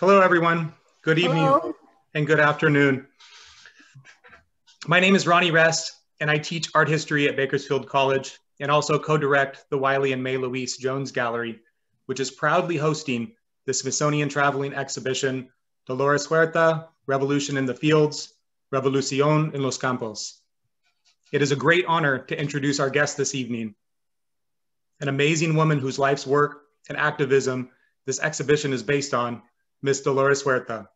Hello, everyone. Good evening Hello. and good afternoon. My name is Ronnie Wrest, and I teach art history at Bakersfield College and also co-direct the Wiley and May Louise Jones Gallery, which is proudly hosting the Smithsonian Traveling Exhibition, Dolores Huerta, Revolution in the Fields, Revolucion en los Campos. It is a great honor to introduce our guest this evening, an amazing woman whose life's work and activism this exhibition is based on, Miss Dolores Huerta.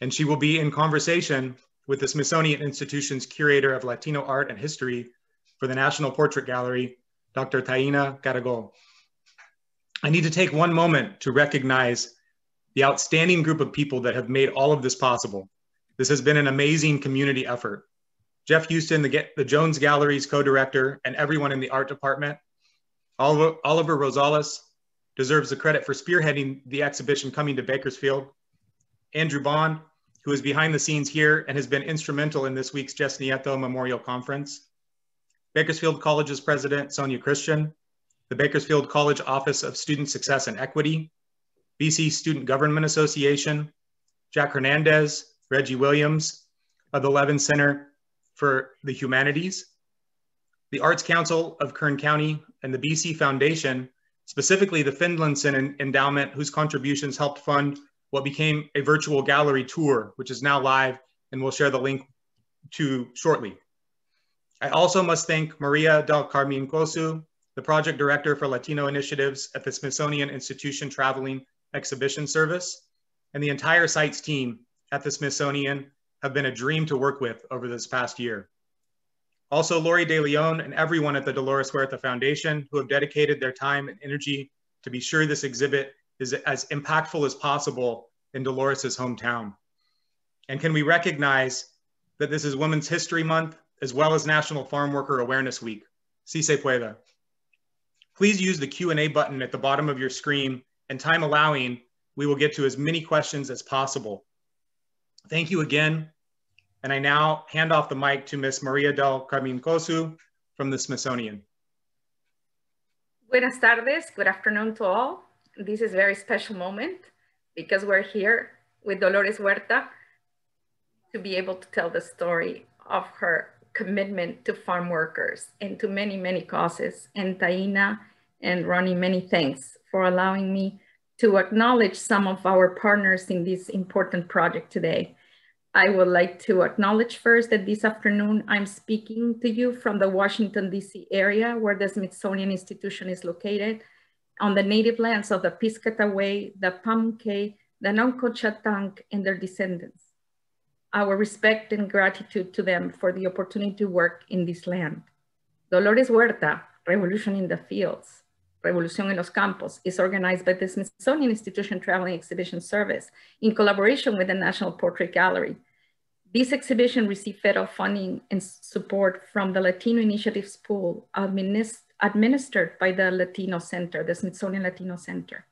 And she will be in conversation with the Smithsonian Institution's Curator of Latino Art and History for the National Portrait Gallery, Dr. Taina Caragol. I need to take one moment to recognize the outstanding group of people that have made all of this possible. This has been an amazing community effort. Jeff Houston, the, the Jones Gallery's co-director, and everyone in the art department, Oliver, Oliver Rosales, deserves the credit for spearheading the exhibition coming to Bakersfield. Andrew Bond, who is behind the scenes here and has been instrumental in this week's Jess Nieto Memorial Conference. Bakersfield College's president, Sonia Christian, the Bakersfield College Office of Student Success and Equity, BC Student Government Association, Jack Hernandez, Reggie Williams of the Levan Center for the Humanities, the Arts Council of Kern County, and the BC Foundation specifically the Finlayson Endowment, whose contributions helped fund what became a virtual gallery tour, which is now live and we'll share the link to shortly. I also must thank Maria del Carmen Cossu, the project director for Latino initiatives at the Smithsonian Institution Traveling Exhibition Service, and the entire sites team at the Smithsonian have been a dream to work with over this past year. Also, Lori De Leon and everyone at the Dolores Huerta Foundation who have dedicated their time and energy to be sure this exhibit is as impactful as possible in Dolores's hometown. And can we recognize that this is Women's History Month as well as National Farm Worker Awareness Week? Si se puede. Please use the Q&A button at the bottom of your screen and time allowing, we will get to as many questions as possible. Thank you again and I now hand off the mic to Ms. Maria del Carmen Cossu from the Smithsonian. Buenas tardes, good afternoon to all. This is a very special moment because we're here with Dolores Huerta to be able to tell the story of her commitment to farm workers and to many, many causes. And Taina and Ronnie, many thanks for allowing me to acknowledge some of our partners in this important project today. I would like to acknowledge first that this afternoon I'm speaking to you from the Washington, DC area where the Smithsonian Institution is located on the native lands of the Piscataway, the Pamunkey, the Nacotchtank, and their descendants. Our respect and gratitude to them for the opportunity to work in this land. Dolores Huerta, Revolution in the Fields, Revolución en los Campos is organized by the Smithsonian Institution Traveling Exhibition Service in collaboration with the National Portrait Gallery this exhibition received federal funding and support from the Latino Initiatives Pool administ administered by the Latino Center, the Smithsonian Latino Center.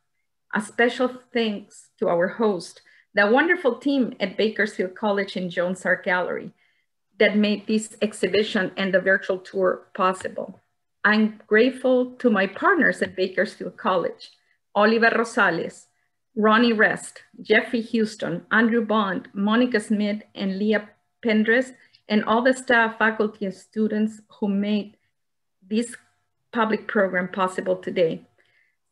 A special thanks to our host, the wonderful team at Bakersfield College and Jones Art Gallery that made this exhibition and the virtual tour possible. I'm grateful to my partners at Bakersfield College, Oliver Rosales, Ronnie Wrest, Jeffrey Houston, Andrew Bond, Monica Smith, and Leah Pendres, and all the staff, faculty, and students who made this public program possible today.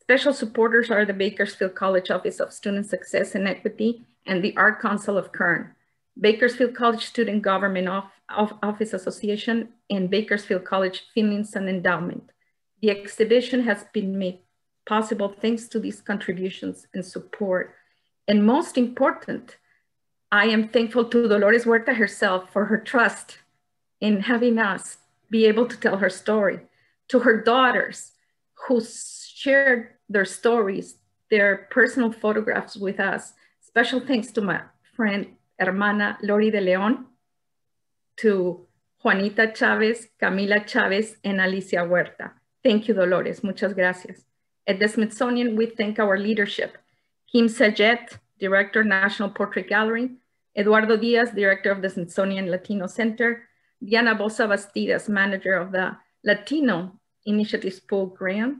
Special supporters are the Bakersfield College Office of Student Success and Equity and the Art Council of Kern, Bakersfield College Student Government Office Association, and Bakersfield College Finlayson Endowment. The exhibition has been made possible thanks to these contributions and support. And most important, I am thankful to Dolores Huerta herself for her trust in having us be able to tell her story, to her daughters who shared their stories, their personal photographs with us. Special thanks to my friend, hermana Lori de Leon, to Juanita Chavez, Camila Chavez, and Alicia Huerta. Thank you, Dolores. Muchas gracias. At the Smithsonian, we thank our leadership. Kim Sajet, Director, National Portrait Gallery, Eduardo Diaz, Director of the Smithsonian Latino Center, Diana Bosa Bastidas, Manager of the Latino Initiatives Pool Grant,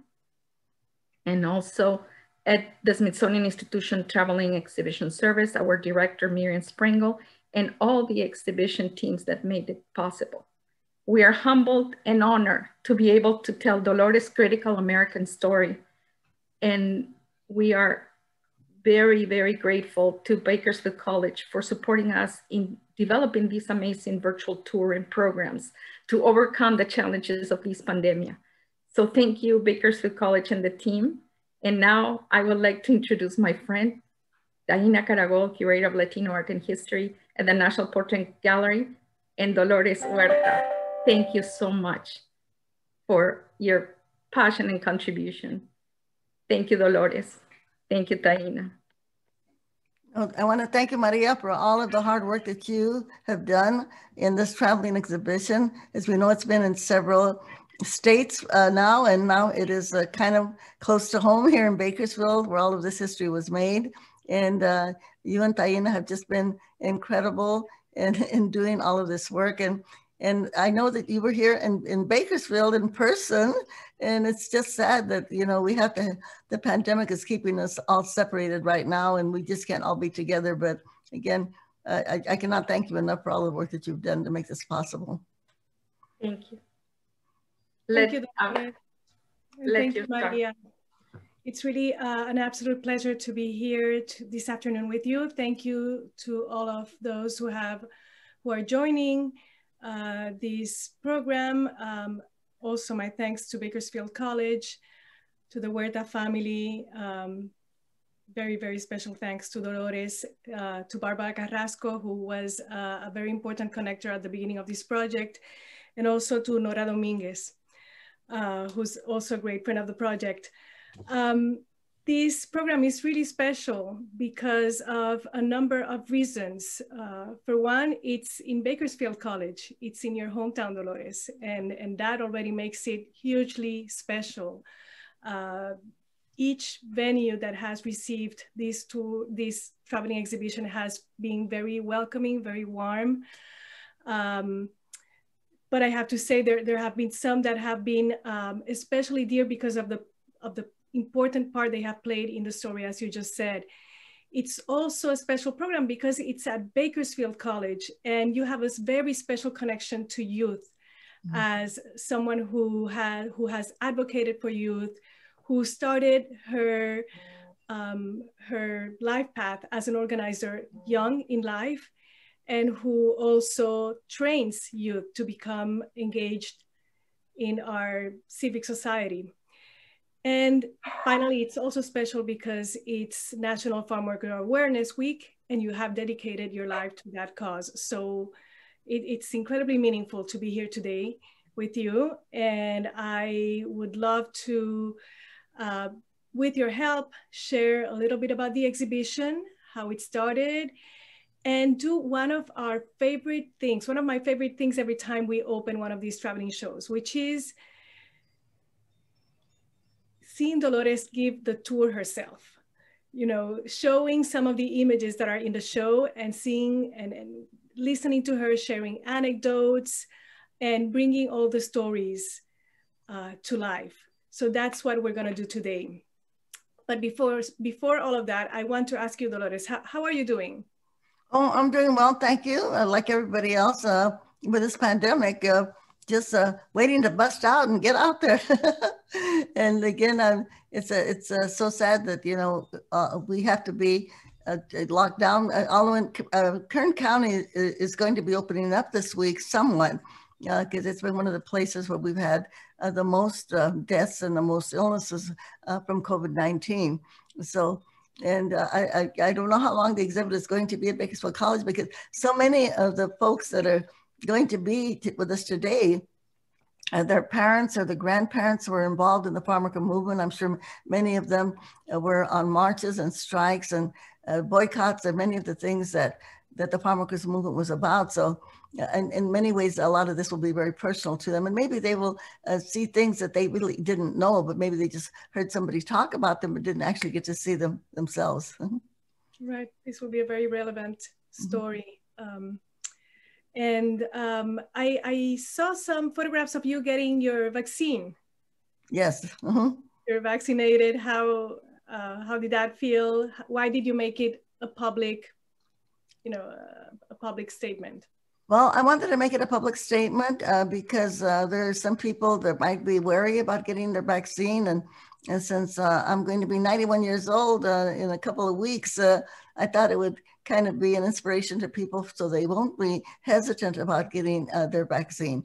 and also at the Smithsonian Institution Traveling Exhibition Service, our director, Myriam Springuel, and all the exhibition teams that made it possible. We are humbled and honored to be able to tell Dolores' critical American story. And we are very, very grateful to Bakersfield College for supporting us in developing these amazing virtual touring programs to overcome the challenges of this pandemic. So thank you, Bakersfield College and the team. And now I would like to introduce my friend, Taina Caragol, Curator of Latino Art and History at the National Portrait Gallery, and Dolores Huerta. Thank you so much for your passion and contribution. Thank you, Dolores. Thank you, Taina. I want to thank you, Maria, for all of the hard work that you have done in this traveling exhibition. As we know, it's been in several states uh, now, and now it is uh, kind of close to home here in Bakersfield, where all of this history was made. And uh, you and Taina have just been incredible in, in doing all of this work. And and I know that you were here in, in Bakersfield in person, and it's just sad that, you know, we have to, the pandemic is keeping us all separated right now, and we just can't all be together. But again, I, I cannot thank you enough for all the work that you've done to make this possible. Thank you. Thank you, Thank you, Maria. It's really uh, an absolute pleasure to be here to, this afternoon with you. Thank you to all of those who have who are joining uh, this program. Um, also, my thanks to Bakersfield College, to the Huerta family. Um, very, very special thanks to Dolores, uh, to Barbara Carrasco, who was uh, a very important connector at the beginning of this project, and also to Nora Dominguez, uh, who's also a great friend of the project. Um, this program is really special because of a number of reasons. Uh, for one, it's in Bakersfield College. It's in your hometown, Dolores, and, and that already makes it hugely special. Uh, each venue that has received this tour, this traveling exhibition has been very welcoming, very warm. Um, but I have to say there, there have been some that have been um, especially dear because of the, of the important part they have played in the story, as you just said. It's also a special program because it's at Bakersfield College and you have a very special connection to youth mm -hmm. as someone who, has who has advocated for youth, who started her, um, her life path as an organizer young in life and who also trains youth to become engaged in our civic society. And finally, it's also special because it's National Farm Worker Awareness Week, and you have dedicated your life to that cause. So it, it's incredibly meaningful to be here today with you. And I would love to, uh, with your help, share a little bit about the exhibition, how it started, and do one of our favorite things, one of my favorite things every time we open one of these traveling shows, which is seeing Dolores give the tour herself, you know, showing some of the images that are in the show and seeing and, and listening to her sharing anecdotes and bringing all the stories uh, to life. So that's what we're gonna do today. But before, before all of that, I want to ask you, Dolores, how, how are you doing? Oh, I'm doing well, thank you. Uh, like everybody else uh, with this pandemic, uh, just uh, waiting to bust out and get out there. and again, um, it's a, it's uh, so sad that you know uh, we have to be uh, locked down. Uh, uh, Kern County is going to be opening up this week somewhat because it's been one of the places where we've had the most deaths and the most illnesses from COVID-19. So. And I, I, I don't know how long the exhibit is going to be at Bakersfield College because so many of the folks that are going to be with us today uh, their parents or the grandparents were involved in the farm worker movement. I'm sure many of them uh, were on marches and strikes and uh, boycotts and many of the things that, that the farm workers movement was about. So uh, in, in many ways, a lot of this will be very personal to them. And maybe they will uh, see things that they really didn't know, but maybe they just heard somebody talk about them, but didn't actually get to see them themselves. right. This will be a very relevant mm-hmm. story. Mm -hmm. um, and um, I, I, saw some photographs of you getting your vaccine. Yes. Uh-huh. You're vaccinated. How Uh, how did that feel? Why did you make it a public, you know, uh, a public statement? Well, I wanted to make it a public statement uh, because uh, there are some people that might be wary about getting their vaccine. And, and since uh, I'm going to be 91 years old uh, in a couple of weeks, uh, I thought it would kind of be an inspiration to people so they won't be hesitant about getting uh, their vaccine.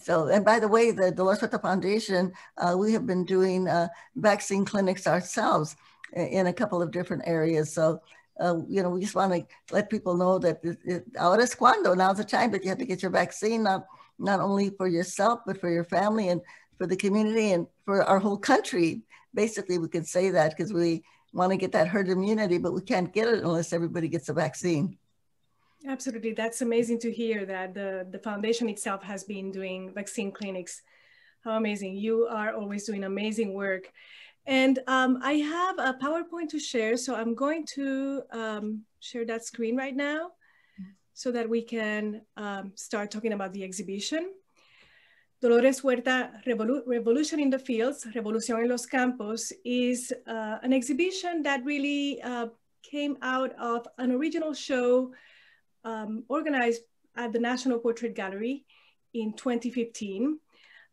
So, and by the way, the Dolores Huerta Foundation, we have been doing vaccine clinics ourselves in a couple of different areas. So uh, you know, we just want to let people know that it, it, ahora es cuando, now's the time, but you have to get your vaccine, not, not only for yourself, but for your family and for the community and for our whole country. Basically, we could say that because we want to get that herd immunity, but we can't get it unless everybody gets a vaccine. Absolutely. That's amazing to hear that the, the foundation itself has been doing vaccine clinics. How amazing. You are always doing amazing work. And um, I have a PowerPoint to share. So I'm going to um, share that screen right now so that we can um, start talking about the exhibition. Dolores Huerta Revolu Revolution in the Fields, Revolución en los Campos, is uh, an exhibition that really uh, came out of an original show um, organized at the National Portrait Gallery in 2015.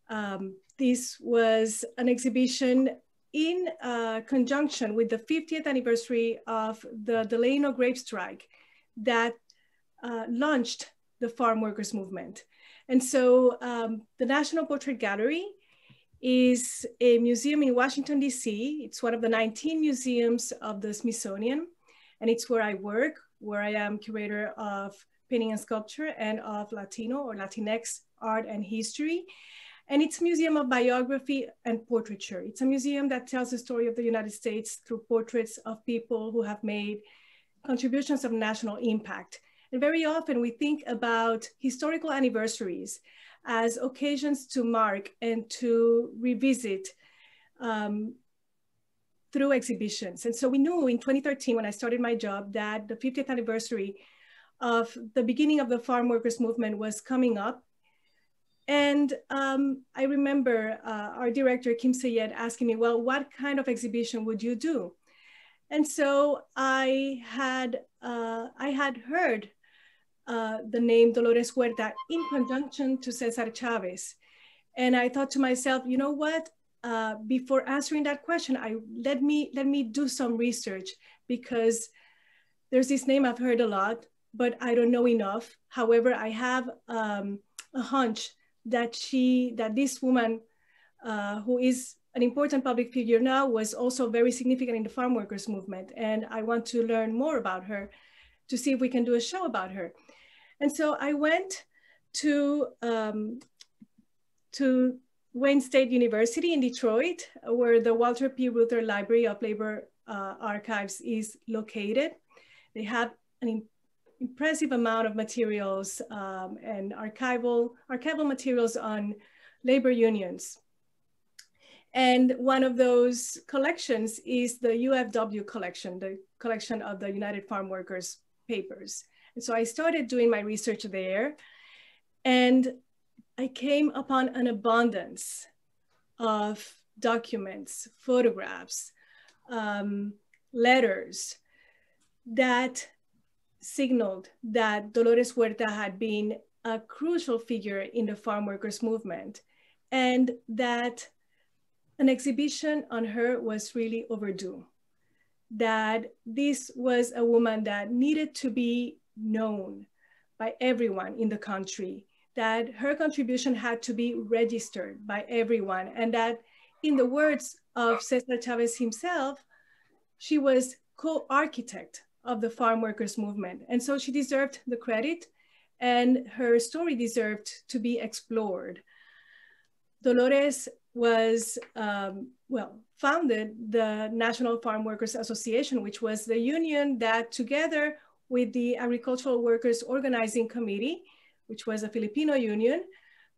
Um, this was an exhibition in uh, conjunction with the 50th anniversary of the Delano grape strike that uh, launched the farm workers movement. And so um, the National Portrait Gallery is a museum in Washington, DC. It's one of the 19 museums of the Smithsonian. And it's where I work, where I am curator of painting and sculpture and of Latino or Latinx art and history. And it's a museum of biography and portraiture. It's a museum that tells the story of the United States through portraits of people who have made contributions of national impact. And very often we think about historical anniversaries as occasions to mark and to revisit um, through exhibitions. And so we knew in 2013, when I started my job, that the 50th anniversary of the beginning of the farm workers movement was coming up and um, I remember uh, our director, Kim Sajet, asking me, well, what kind of exhibition would you do? And so I had, uh, I had heard uh, the name Dolores Huerta in conjunction to Cesar Chavez. And I thought to myself, you know what? Uh, before answering that question, I let me let me do some research because there's this name I've heard a lot, but I don't know enough. However, I have um, a hunch that she, that this woman uh, who is an important public figure now was also very significant in the farm workers movement. And I want to learn more about her to see if we can do a show about her. And so I went to, um, to Wayne State University in Detroit, where the Walter P. Reuther Library of Labor uh, Archives is located. They have an impressive amount of materials um, and archival, archival materials on labor unions. And one of those collections is the UFW collection, the collection of the United Farm Workers papers. And so I started doing my research there and I came upon an abundance of documents, photographs, um, letters that signaled that Dolores Huerta had been a crucial figure in the farm workers movement and that an exhibition on her was really overdue. That this was a woman that needed to be known by everyone in the country, that her contribution had to be registered by everyone, and that in the words of Cesar Chavez himself, she was co-architect of the farm workers movement. And so she deserved the credit and her story deserved to be explored. Dolores was, um, well, founded the National Farm Workers Association, which was the union that together with the Agricultural Workers Organizing Committee, which was a Filipino union,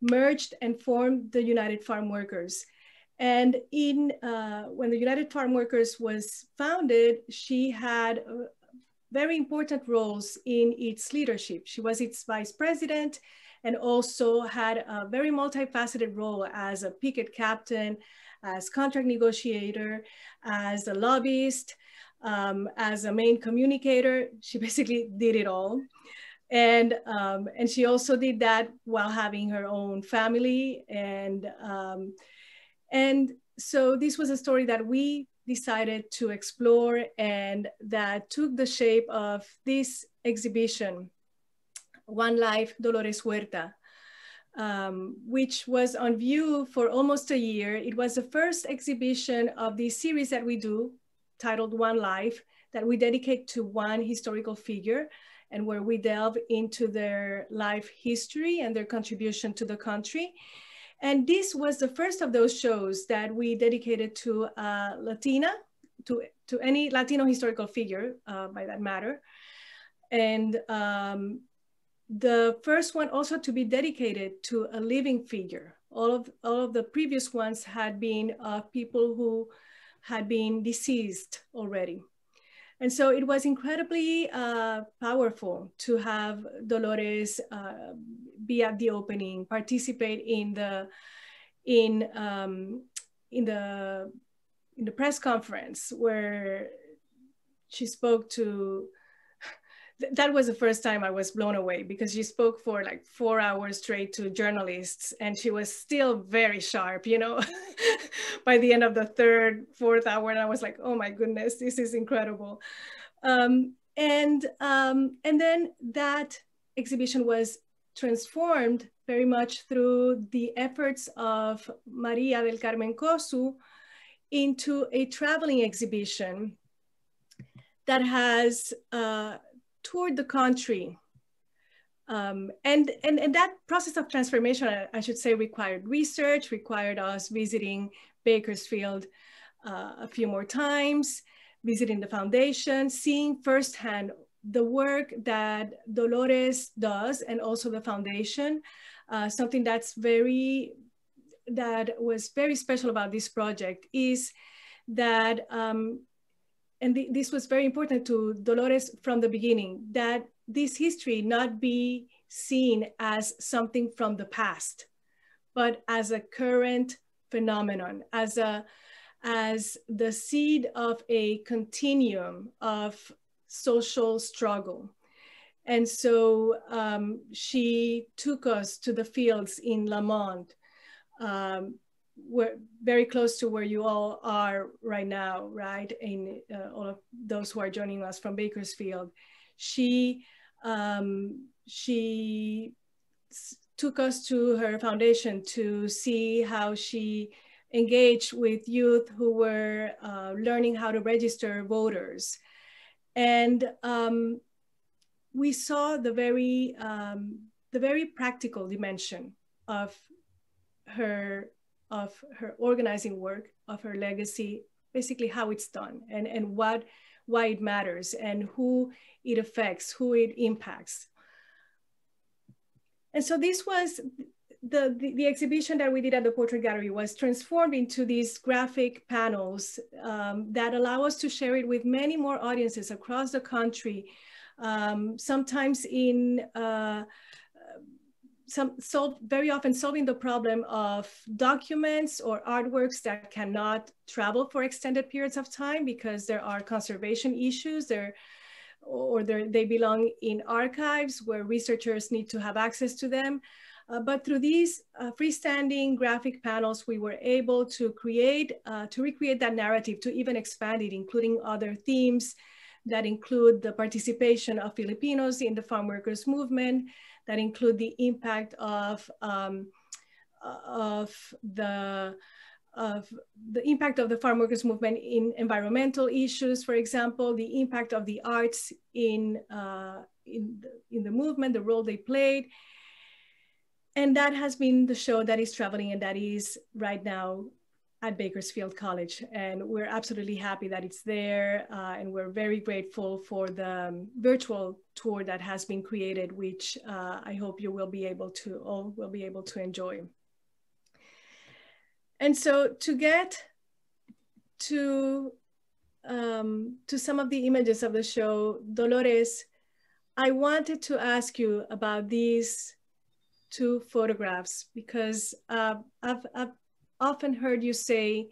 merged and formed the United Farm Workers. And in uh, when the United Farm Workers was founded, she had very important roles in its leadership. She was its vice president and also had a very multifaceted role as a picket captain, as contract negotiator, as a lobbyist, um, as a main communicator. She basically did it all. And, um, and she also did that while having her own family. And, um, and so this was a story that we decided to explore and that took the shape of this exhibition, One Life Dolores Huerta, um, which was on view for almost a year. It was the first exhibition of the series that we do titled One Life that we dedicate to one historical figure and where we delve into their life history and their contribution to the country. And this was the first of those shows that we dedicated to uh, Latina, to, to any Latino historical figure uh, by that matter. And um, the first one also to be dedicated to a living figure. All of, all of the previous ones had been uh, people who had been deceased already. And so it was incredibly uh, powerful to have Dolores uh, be at the opening, participate in the in um, in the in the press conference where she spoke to that was the first time I was blown away because she spoke for like four hours straight to journalists and she was still very sharp, you know, by the end of the third, fourth hour. And I was like, oh my goodness, this is incredible. Um, and, um, and then that exhibition was transformed very much through the efforts of Maria del Carmen Cossu into a traveling exhibition that has uh, toured the country. Um, and, and, and that process of transformation, I, I, should say, required research, required us visiting Bakersfield uh, a few more times, visiting the foundation, seeing firsthand the work that Dolores does and also the foundation, uh, something that's very, that was very special about this project is that um, and th this was very important to Dolores from the beginning, that this history not be seen as something from the past, but as a current phenomenon, as, a, as the seed of a continuum of social struggle. And so um, she took us to the fields in Lamont, um, we're very close to where you all are right now, right? In uh, all of those who are joining us from Bakersfield, she um, she took us to her foundation to see how she engaged with youth who were uh, learning how to register voters, and um, we saw the very um, the very practical dimension of her of her organizing work, of her legacy, basically how it's done and, and what, why it matters and who it affects, who it impacts. And so this was the, the, the, exhibition that we did at the Portrait Gallery was transformed into these graphic panels um, that allow us to share it with many more audiences across the country, um, sometimes in uh, some solve very often solving the problem of documents or artworks that cannot travel for extended periods of time because there are conservation issues there or they belong in archives where researchers need to have access to them. Uh, but through these uh, freestanding graphic panels, we were able to create, uh, to recreate that narrative, to even expand it, including other themes that include the participation of Filipinos in the farm workers movement, that include the impact of, um, of the of the impact of the farm workers movement in environmental issues, for example, the impact of the arts in, uh, in, the, in the movement, the role they played. And that has been the show that is traveling and that is right now at Bakersfield College. And we're absolutely happy that it's there. Uh, and we're very grateful for the um, virtual tour that has been created, which uh, I hope you will be able to, all will be able to enjoy. And so to get to, um, to some of the images of the show, Dolores, I wanted to ask you about these two photographs because uh, I've, I've often heard you say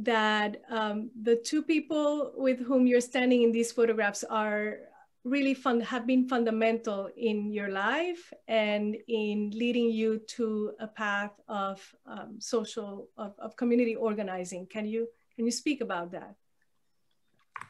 that um, the two people with whom you're standing in these photographs are really fun have been fundamental in your life and in leading you to a path of um, social of, of community organizing. Can you can you speak about that?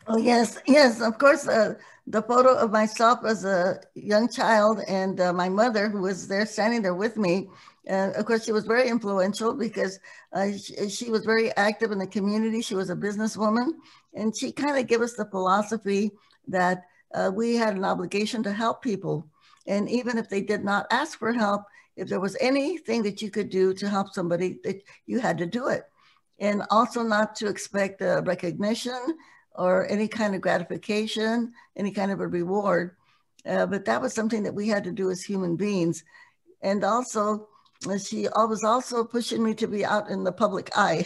Oh yes yes of course uh, the photo of myself as a young child and uh, my mother who was there standing there with me and of course, she was very influential because uh, she, she, was very active in the community. She was a businesswoman, and she kind of gave us the philosophy that uh, we had an obligation to help people. And even if they did not ask for help, if there was anything that you could do to help somebody, that you had to do it. And also not to expect a recognition or any kind of gratification, any kind of a reward. Uh, but that was something that we had to do as human beings. And also, she was also pushing me to be out in the public eye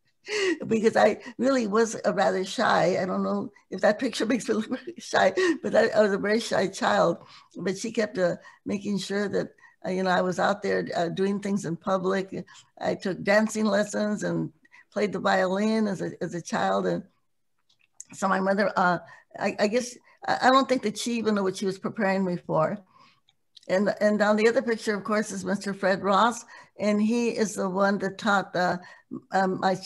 because I really was a rather shy. I don't know if that picture makes me look very shy, but I, I was a very shy child. But she kept uh, making sure that uh, you know I was out there uh, doing things in public. I took dancing lessons and played the violin as a as a child, and so my mother. Uh, I, I guess I don't think that she even knew what she was preparing me for. And, and on the other picture, of course, is Mr. Fred Ross, and he is the one that taught the, um, I,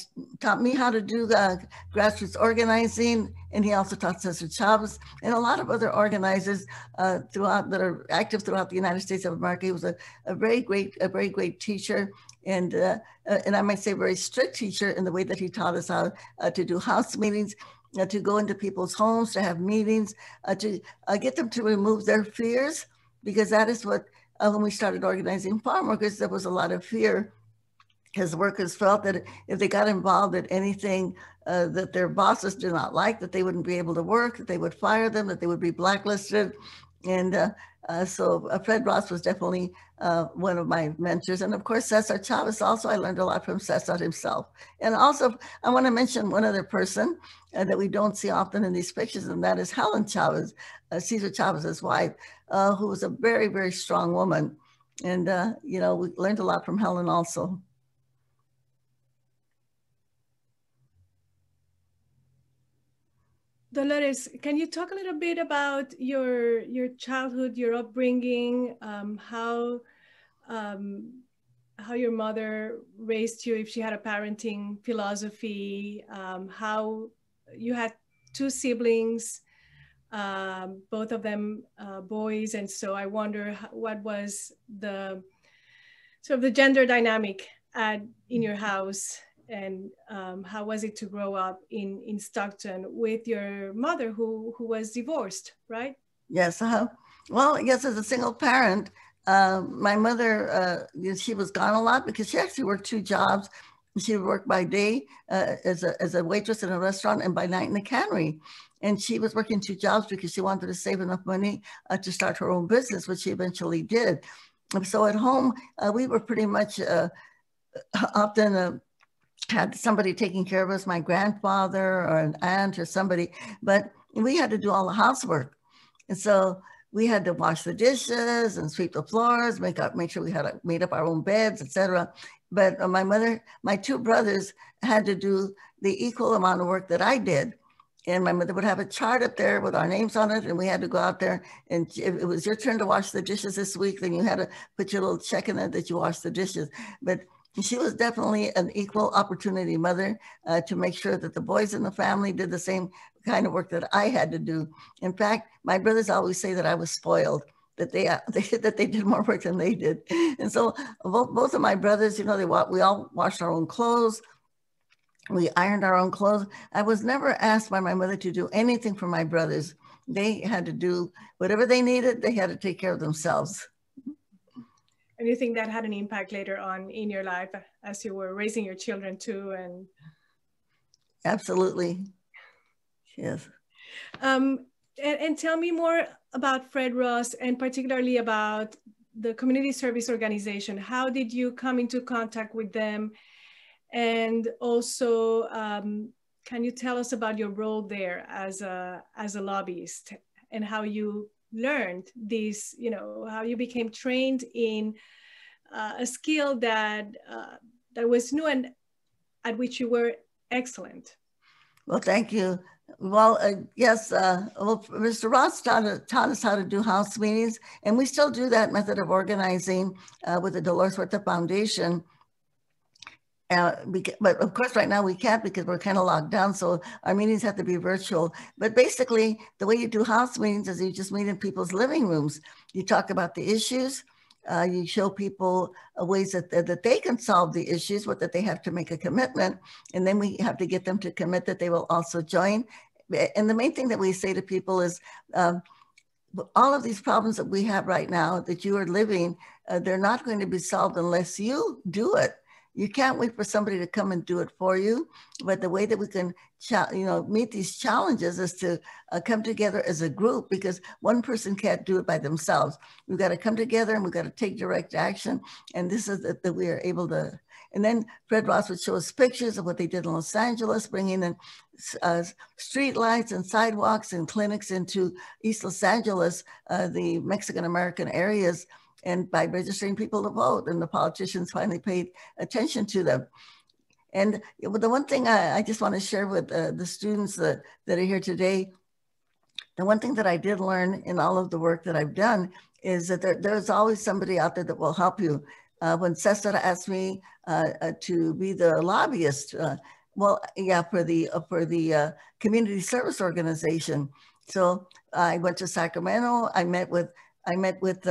taught me how to do the grassroots organizing, and he also taught Cesar Chavez and a lot of other organizers uh, throughout that are active throughout the United States of America. He was a, a very great, a very great teacher, and uh, uh and I might say very strict teacher in the way that he taught us how uh, to do house meetings. Uh, to go into people's homes, to have meetings, uh, to get them to remove their fears, because that is what, uh, when we started organizing farm workers, there was a lot of fear because workers felt that if they got involved in anything uh, that their bosses did not like, that they wouldn't be able to work, that they would fire them, that they would be blacklisted. And uh, uh, so uh, Fred Ross was definitely uh, one of my mentors. And of course, Cesar Chavez also, I learned a lot from Cesar himself. And also, I want to mention one other person that we don't see often in these pictures, and that is Helen Chavez, Cesar Chavez's wife, uh, who was a very, very strong woman. And, you know, we learned a lot from Helen also. Dolores, can you talk a little bit about your your childhood, your upbringing, um, how um, how your mother raised you, if she had a parenting philosophy, um, how you had two siblings, um, both of them uh, boys, and so I wonder what was the sort of the gender dynamic at in your house and um, how was it to grow up in in Stockton with your mother who who was divorced, right? Yes. Uh, well, yes, as a single parent, uh, my mother uh, she was gone a lot because she actually worked two jobs. She worked by day uh, as a as a waitress in a restaurant and by night in a cannery. And she was working two jobs because she wanted to save enough money uh, to start her own business, which she eventually did. So at home, uh, we were pretty much often had somebody taking care of us, my grandfather or an aunt or somebody, but we had to do all the housework. And so we had to wash the dishes and sweep the floors, make up, make sure we had made up our own beds, etc. But uh, my mother, my two brothers had to do the equal amount of work that I did. And my mother would have a chart up there with our names on it, and we had to go out there. And if it was your turn to wash the dishes this week, then you had to put your little check in there that you washed the dishes. But she was definitely an equal opportunity mother uh, to make sure that the boys in the family did the same kind of work that I had to do. In fact, my brothers always say that I was spoiled. That they, uh, they that they did more work than they did, and so both, both of my brothers, you know, they we all washed our own clothes, we ironed our own clothes. I was never asked by my mother to do anything for my brothers. They had to do whatever they needed. They had to take care of themselves and you think that had an impact later on in your life as you were raising your children too and absolutely yes um, and, and tell me more about fred ross and particularly about the community service organization how did you come into contact with them and also um, can you tell us about your role there as a as a lobbyist and how you learned this, you know, how you became trained in uh, a skill that uh, that was new and at which you were excellent. Well, thank you. Well, uh, yes, uh, well, Mr. Ross taught, taught, us how to do house meetings, and we still do that method of organizing uh, with the Dolores Huerta Foundation. Uh, but of course, right now we can't because we're kind of locked down. So our meetings have to be virtual. But basically, the way you do house meetings is you just meet in people's living rooms. You talk about the issues. Uh, you show people uh, ways that, that they can solve the issues, but that they have to make a commitment. And then we have to get them to commit that they will also join. And the main thing that we say to people is, um, all of these problems that we have right now that you are living, uh, they're not going to be solved unless you do it you can't wait for somebody to come and do it for you. But the way that we can, you know, meet these challenges is to uh, come together as a group because one person can't do it by themselves. We've got to come together and we've got to take direct action. And this is that, that we are able to. And then Fred Ross would show us pictures of what they did in Los Angeles, bringing in uh, street lights and sidewalks and clinics into East Los Angeles, uh, the Mexican American areas and by registering people to vote, and the politicians finally paid attention to them. And the one thing I, I just want to share with uh, the students that, that are here today, the one thing that I did learn in all of the work that I've done is that there, there's always somebody out there that will help you. Uh, when Cesar asked me uh, uh to be the lobbyist, uh, well, yeah, for the uh, for the community service organization. So I went to Sacramento. I met with I met with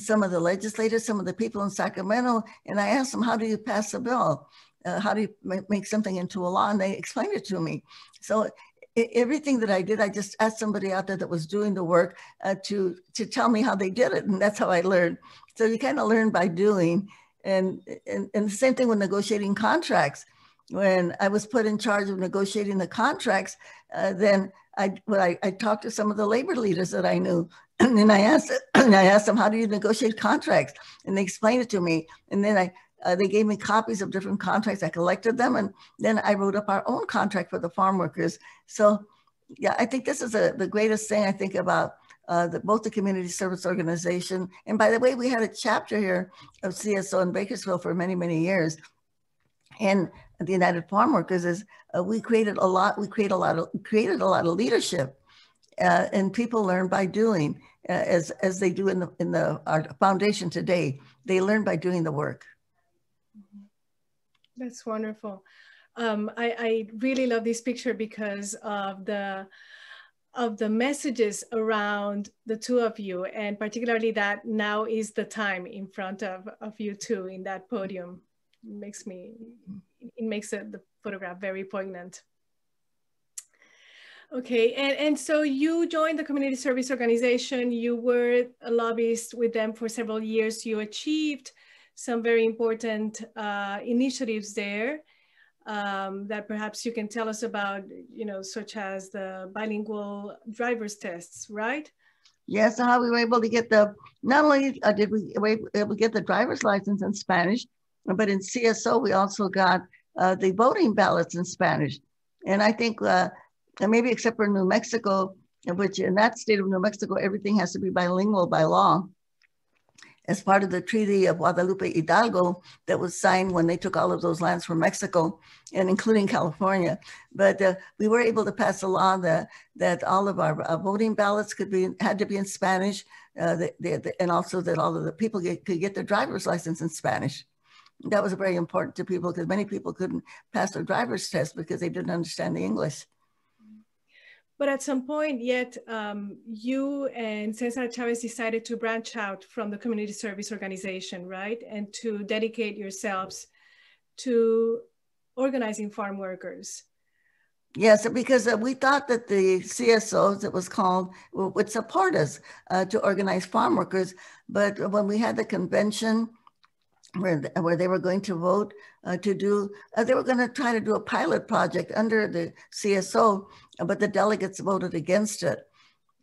some of the legislators, some of the people in Sacramento, and I asked them, how do you pass a bill? Uh, how do you make something into a law? And they explained it to me. So everything that I did, I just asked somebody out there that was doing the work uh, to, to tell me how they did it. And that's how I learned. So you kind of learn by doing. And, and, and the same thing with negotiating contracts. When I was put in charge of negotiating the contracts, uh, then I, well, I, I talked to some of the labor leaders that I knew and then I asked, and I asked them, how do you negotiate contracts? And they explained it to me. And then I, uh, they gave me copies of different contracts. I collected them, and then I wrote up our own contract for the farm workers. So, yeah, I think this is a, the greatest thing I think about uh, the, both the community service organization. And by the way, we had a chapter here of CSO in Bakersfield for many, many years. And the United Farm Workers is uh, we created a lot. We created a lot of created a lot of leadership uh, and people learn by doing uh, as as they do in the in the our foundation today. They learn by doing the work. That's wonderful. Um, I, I really love this picture because of the of the messages around the two of you and particularly that now is the time in front of, of you two in that podium. It makes me it makes it, the photograph very poignant Okay, and, and so you joined the community service organization. You were a lobbyist with them for several years. You achieved some very important uh, initiatives there um, that perhaps you can tell us about, you know, such as the bilingual driver's tests, right? Yes, how we were able to get the, not only uh, did we, we able to get the driver's license in Spanish, but in CSO, we also got uh, the voting ballots in Spanish. And I think uh, maybe except for New Mexico, which in that state of New Mexico, everything has to be bilingual by law. As part of the Treaty of Guadalupe Hidalgo that was signed when they took all of those lands from Mexico and including California. But uh, we were able to pass a law that, that all of our uh, voting ballots could be, had to be in Spanish uh, the, the, the, and also that all of the people get, could get their driver's license in Spanish that was very important to people because many people couldn't pass their driver's test because they didn't understand the English. But at some point, yet um, you and Cesar Chavez decided to branch out from the community service organization, right? And to dedicate yourselves to organizing farm workers. Yes, because uh, we thought that the CSOs, it was called, would support us uh, to organize farm workers. But when we had the convention where, where they were going to vote uh, to do, uh, they were going to try to do a pilot project under the CSO, but the delegates voted against it.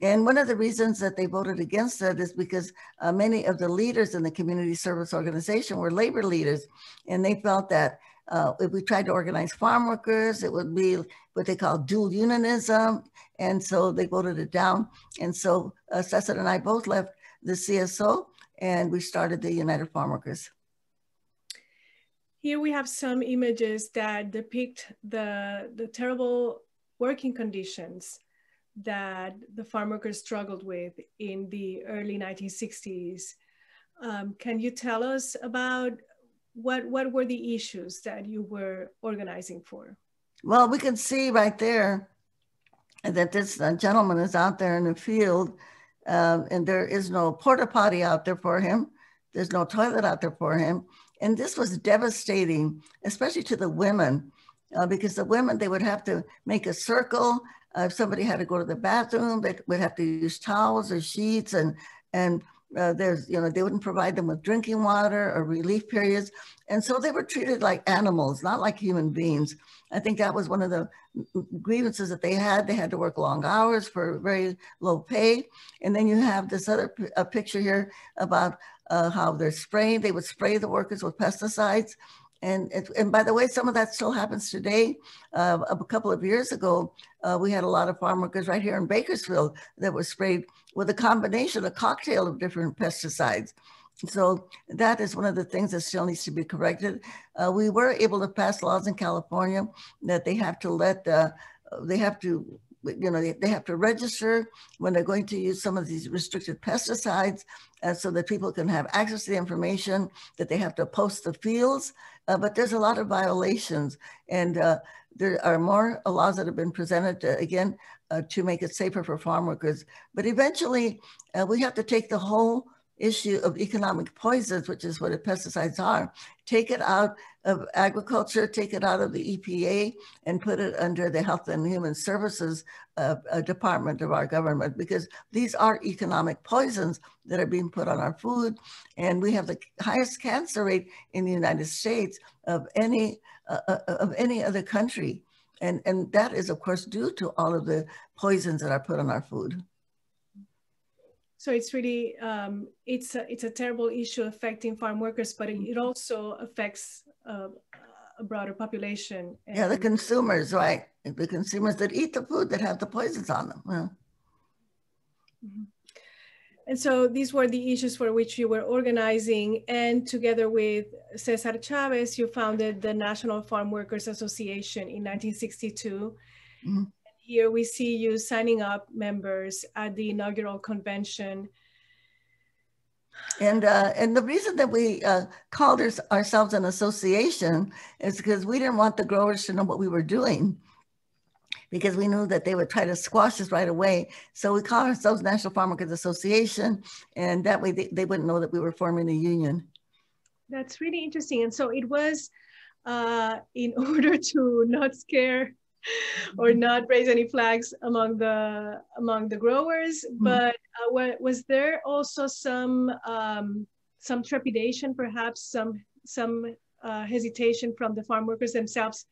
And one of the reasons that they voted against it is because uh, many of the leaders in the community service organization were labor leaders, and they felt that uh, if we tried to organize farm workers, it would be what they call dual unionism, and so they voted it down. And so uh, Cesar and I both left the CSO, and we started the United Farm Workers. Here we have some images that depict the, the terrible working conditions that the farm workers struggled with in the early 1960s. Um, can you tell us about what, what were the issues that you were organizing for? Well, we can see right there that this uh, gentleman is out there in the field um, and there is no porta potty out there for him. There's no toilet out there for him. And this was devastating, especially to the women, uh, because the women, they would have to make a circle. Uh, if somebody had to go to the bathroom, they would have to use towels or sheets and, and uh, there's, you know, they wouldn't provide them with drinking water or relief periods. And so they were treated like animals, not like human beings. I think that was one of the grievances that they had. They had to work long hours for very low pay. And then you have this other picture here about uh, how they're spraying. They would spray the workers with pesticides. And, and by the way, some of that still happens today. Uh, a couple of years ago, uh, we had a lot of farm workers right here in Bakersfield that were sprayed with a combination, a cocktail of different pesticides. So that is one of the things that still needs to be corrected. Uh, we were able to pass laws in California that they have to let, they have to you know, they, have to register when they're going to use some of these restricted pesticides uh, so that people can have access to the information that they have to post the fields. Uh, but there's a lot of violations and uh, there are more laws that have been presented uh, again uh, to make it safer for farm workers. But eventually uh, we have to take the whole issue of economic poisons, which is what pesticides are, take it out of agriculture, take it out of the EPA and put it under the Health and Human Services uh, uh, department of our government because these are economic poisons that are being put on our food. And we have the highest cancer rate in the United States of any, uh, uh of any other country. And, and that is, of course, due to all of the poisons that are put on our food. So it's really um, it's a, it's a terrible issue affecting farm workers, but it, it also affects uh, a broader population. And yeah, the consumers, right? The consumers that eat the food that have the poisons on them. Yeah. Mm -hmm. And so these were the issues for which you were organizing. And together with Cesar Chavez, you founded the National Farm Workers Association in 1962. Mm -hmm. Here we see you signing up members at the inaugural convention. And uh, and the reason that we uh, called our, ourselves an association is because we didn't want the growers to know what we were doing because we knew that they would try to squash us right away. So we called ourselves National Farm Workers Association, and that way they, they wouldn't know that we were forming a union. That's really interesting. And so it was uh, in order to not scare or not raise any flags among the among the growers. Mm-hmm. But uh, was there also some um, some trepidation, perhaps some some uh, hesitation from the farm workers themselves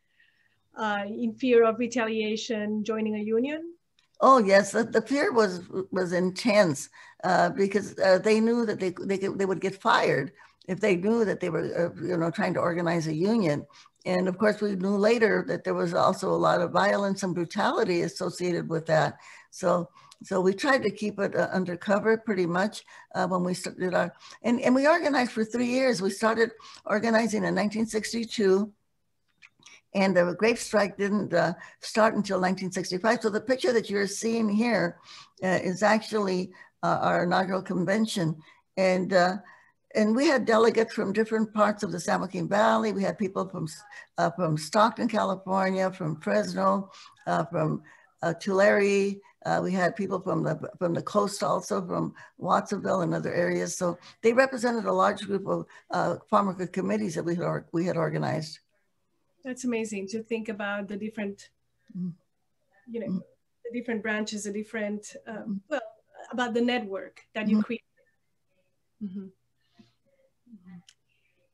uh, in fear of retaliation joining a union? Oh yes, the, the fear was was intense uh, because uh, they knew that they they, they would get fired if they knew that they were uh, you know trying to organize a union. And of course, we knew later that there was also a lot of violence and brutality associated with that. So, so we tried to keep it uh, undercover pretty much uh, when we started our, and, and we organized for three years. We started organizing in 1962 and the grape strike didn't uh, start until 1965. So the picture that you're seeing here uh, is actually uh, our inaugural convention. And uh, and we had delegates from different parts of the San Joaquin Valley. We had people from, uh, from Stockton, California, from Fresno, uh, from uh, Tulare. Uh, we had people from the, from the coast also, from Watsonville and other areas. So they represented a large group of uh, farmer committees that we had, we had organized. That's amazing to think about the different, mm. you know, mm. the different branches, the different, um, mm. well, about the network that you mm-hmm. create. Mm -hmm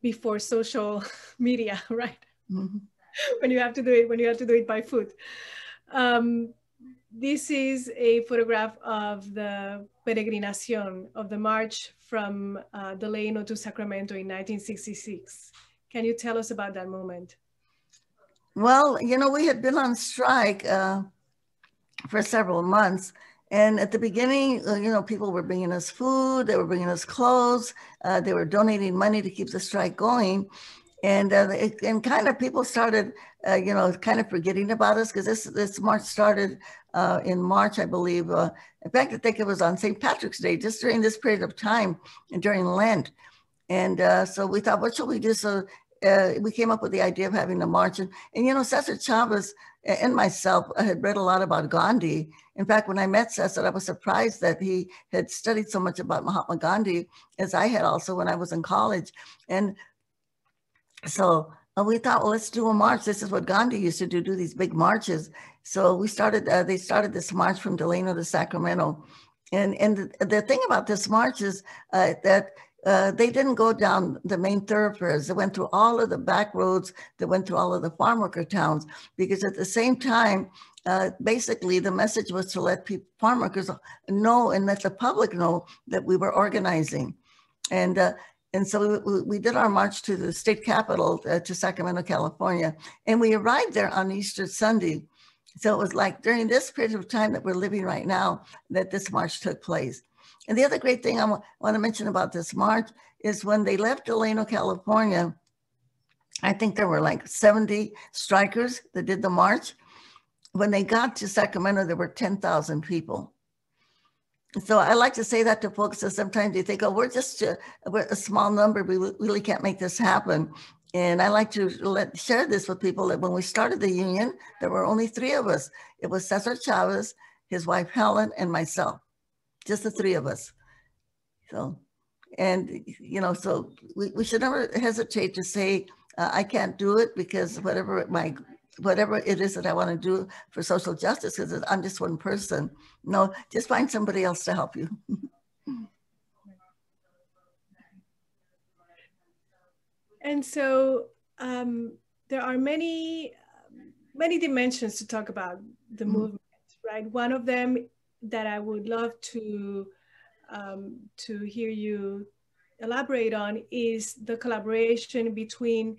before social media, right? Mm-hmm. when you have to do it, when you have to do it by foot. Um, this is a photograph of the peregrinación of the march from uh, Delano to Sacramento in 1966. Can you tell us about that moment? Well, you know, we had been on strike uh, for several months and at the beginning, uh, you know, people were bringing us food, they were bringing us clothes, uh, they were donating money to keep the strike going. And, uh, it, and kind of people started, uh, you know, kind of forgetting about us because this, this march started uh, in March, I believe. Uh, in fact, I think it was on St. Patrick's Day, just during this period of time and during Lent. And so we thought, what should we do? So we came up with the idea of having a march. And, and you know, Cesar Chavez and myself I had read a lot about Gandhi. In fact, when I met Cesar, I was surprised that he had studied so much about Mahatma Gandhi as I had also when I was in college. And so uh, we thought, well, let's do a march. This is what Gandhi used to do, do these big marches. So we started, uh, they started this march from Delano to Sacramento. And, and the, the thing about this march is uh, that uh, they didn't go down the main thoroughfares. They went through all of the back roads. They went through all of the farm worker towns because at the same time, uh, basically the message was to let people, farm workers know and let the public know that we were organizing. And, uh, and so we, we, did our march to the state capital, uh, to Sacramento, California. And we arrived there on Easter Sunday. So it was like during this period of time that we're living right now that this march took place. And the other great thing I want to mention about this march is when they left Delano, California, I think there were like 70 strikers that did the march. When they got to Sacramento, there were 10,000 people. So I like to say that to folks that sometimes they think, oh, we're just a, we're a small number. We really can't make this happen. And I like to let, share this with people that when we started the union, there were only three of us. It was Cesar Chavez, his wife Helen, and myself just the three of us. So, and you know, so we, we should never hesitate to say, uh, I can't do it because whatever my whatever it is that I want to do for social justice, because I'm just one person. No, just find somebody else to help you. and so um, there are many, many dimensions to talk about the mm -hmm. movement, right? One of them that I would love to um, to hear you elaborate on is the collaboration between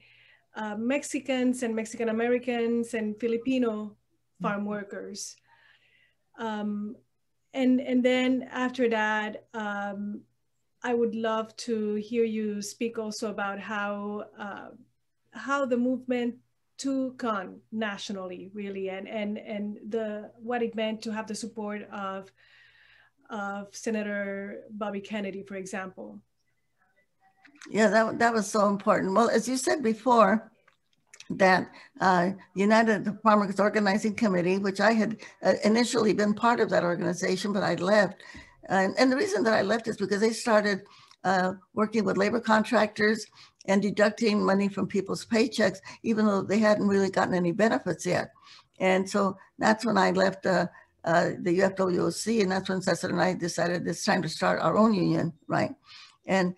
uh, Mexicans and Mexican Americans and Filipino farm mm-hmm. workers. Um, and, and then after that, um, I would love to hear you speak also about how, uh, how the movement took on nationally really and and and the what it meant to have the support of of Senator Bobby Kennedy, for example. Yeah, that, that was so important. Well, as you said before, that uh, United Farmers Organizing Committee, which I had uh, initially been part of that organization, but I left. And, and the reason that I left is because they started uh, working with labor contractors and deducting money from people's paychecks, even though they hadn't really gotten any benefits yet. And so that's when I left uh, uh, the UFWOC, and that's when Cesar and I decided it's time to start our own union, right? And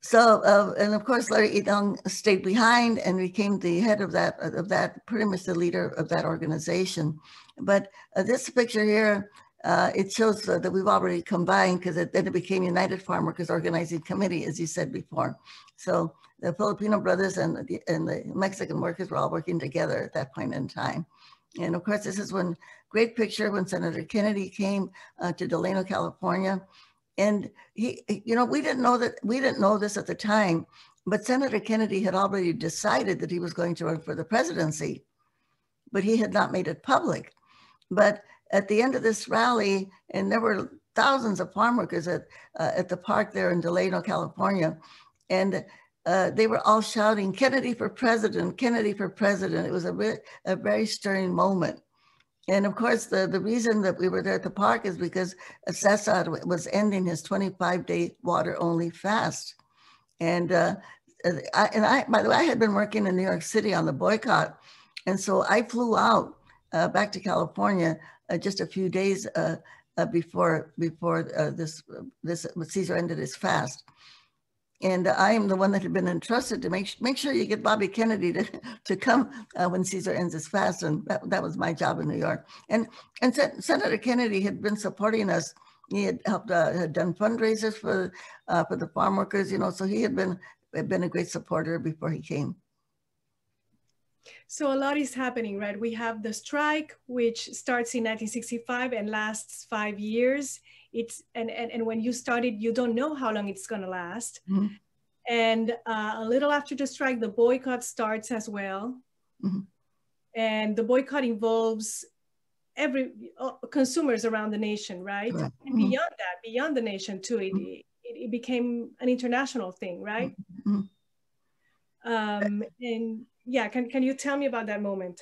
so, uh, and of course, Larry Itliong stayed behind and became the head of that, of that, pretty much the leader of that organization. But uh, this picture here uh, it shows uh, that we've already combined because then it became United Farm Workers Organizing Committee, as you said before. So the Filipino brothers and the, and the Mexican workers were all working together at that point in time. And of course, this is when great picture when Senator Kennedy came uh, to Delano, California. And he, you know, we didn't know that, we didn't know this at the time, but Senator Kennedy had already decided that he was going to run for the presidency, but he had not made it public. But at the end of this rally, and there were thousands of farm workers at, uh, at the park there in Delano, California, and uh, they were all shouting, Kennedy for president, Kennedy for president. It was a, a very stirring moment. And of course, the, the reason that we were there at the park is because Cesar was ending his 25 day water only fast. And, uh, I, and I, by the way, I had been working in New York City on the boycott. And so I flew out uh, back to California uh, just a few days uh, uh, before before this this Cesar ended his fast. And I am the one that had been entrusted to make, make sure you get Bobby Kennedy to, to come uh, when Cesar ends his fast. And that, that was my job in New York. And, and Senator Kennedy had been supporting us. He had helped, uh, had done fundraisers for, uh, for the farm workers, you know, so he had been, had been a great supporter before he came. So a lot is happening, right? We have the strike, which starts in 1965 and lasts five years. It's and and, and when you started, you don't know how long it's gonna last. Mm -hmm. And uh, a little after the strike, the boycott starts as well. Mm-hmm. And the boycott involves every uh, consumers around the nation, right? And mm-hmm. beyond that, beyond the nation too, it, mm-hmm. it, it became an international thing, right? Mm-hmm. Um, and yeah, can, can you tell me about that moment?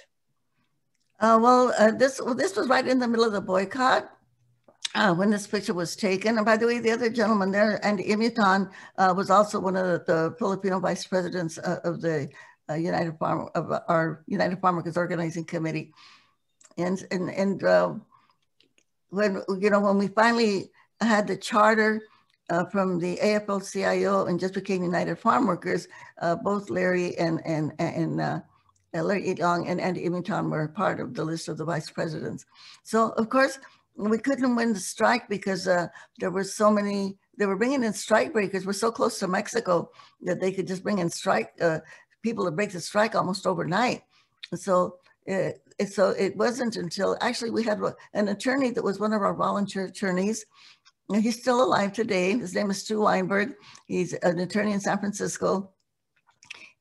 Uh, well, uh, this well, this was right in the middle of the boycott uh, when this picture was taken. And by the way, the other gentleman there, Andy Imutan, uh, was also one of the, the Filipino vice presidents uh, of the uh, United Farm of our United Farmers Organizing Committee. And and and when you know when we finally had the charter uh, from the AFL-CIO and just became United Farm Workers, uh, both Larry and and and uh, Larry Itliong and Andy Imutan were part of the list of the vice presidents. So of course we couldn't win the strike because uh, there were so many. They were bringing in strike breakers. We're so close to Mexico that they could just bring in strike uh, people to break the strike almost overnight. So uh, so it wasn't until actually we had an attorney that was one of our volunteer attorneys He's still alive today. His name is Stu Weinberg. He's an attorney in San Francisco.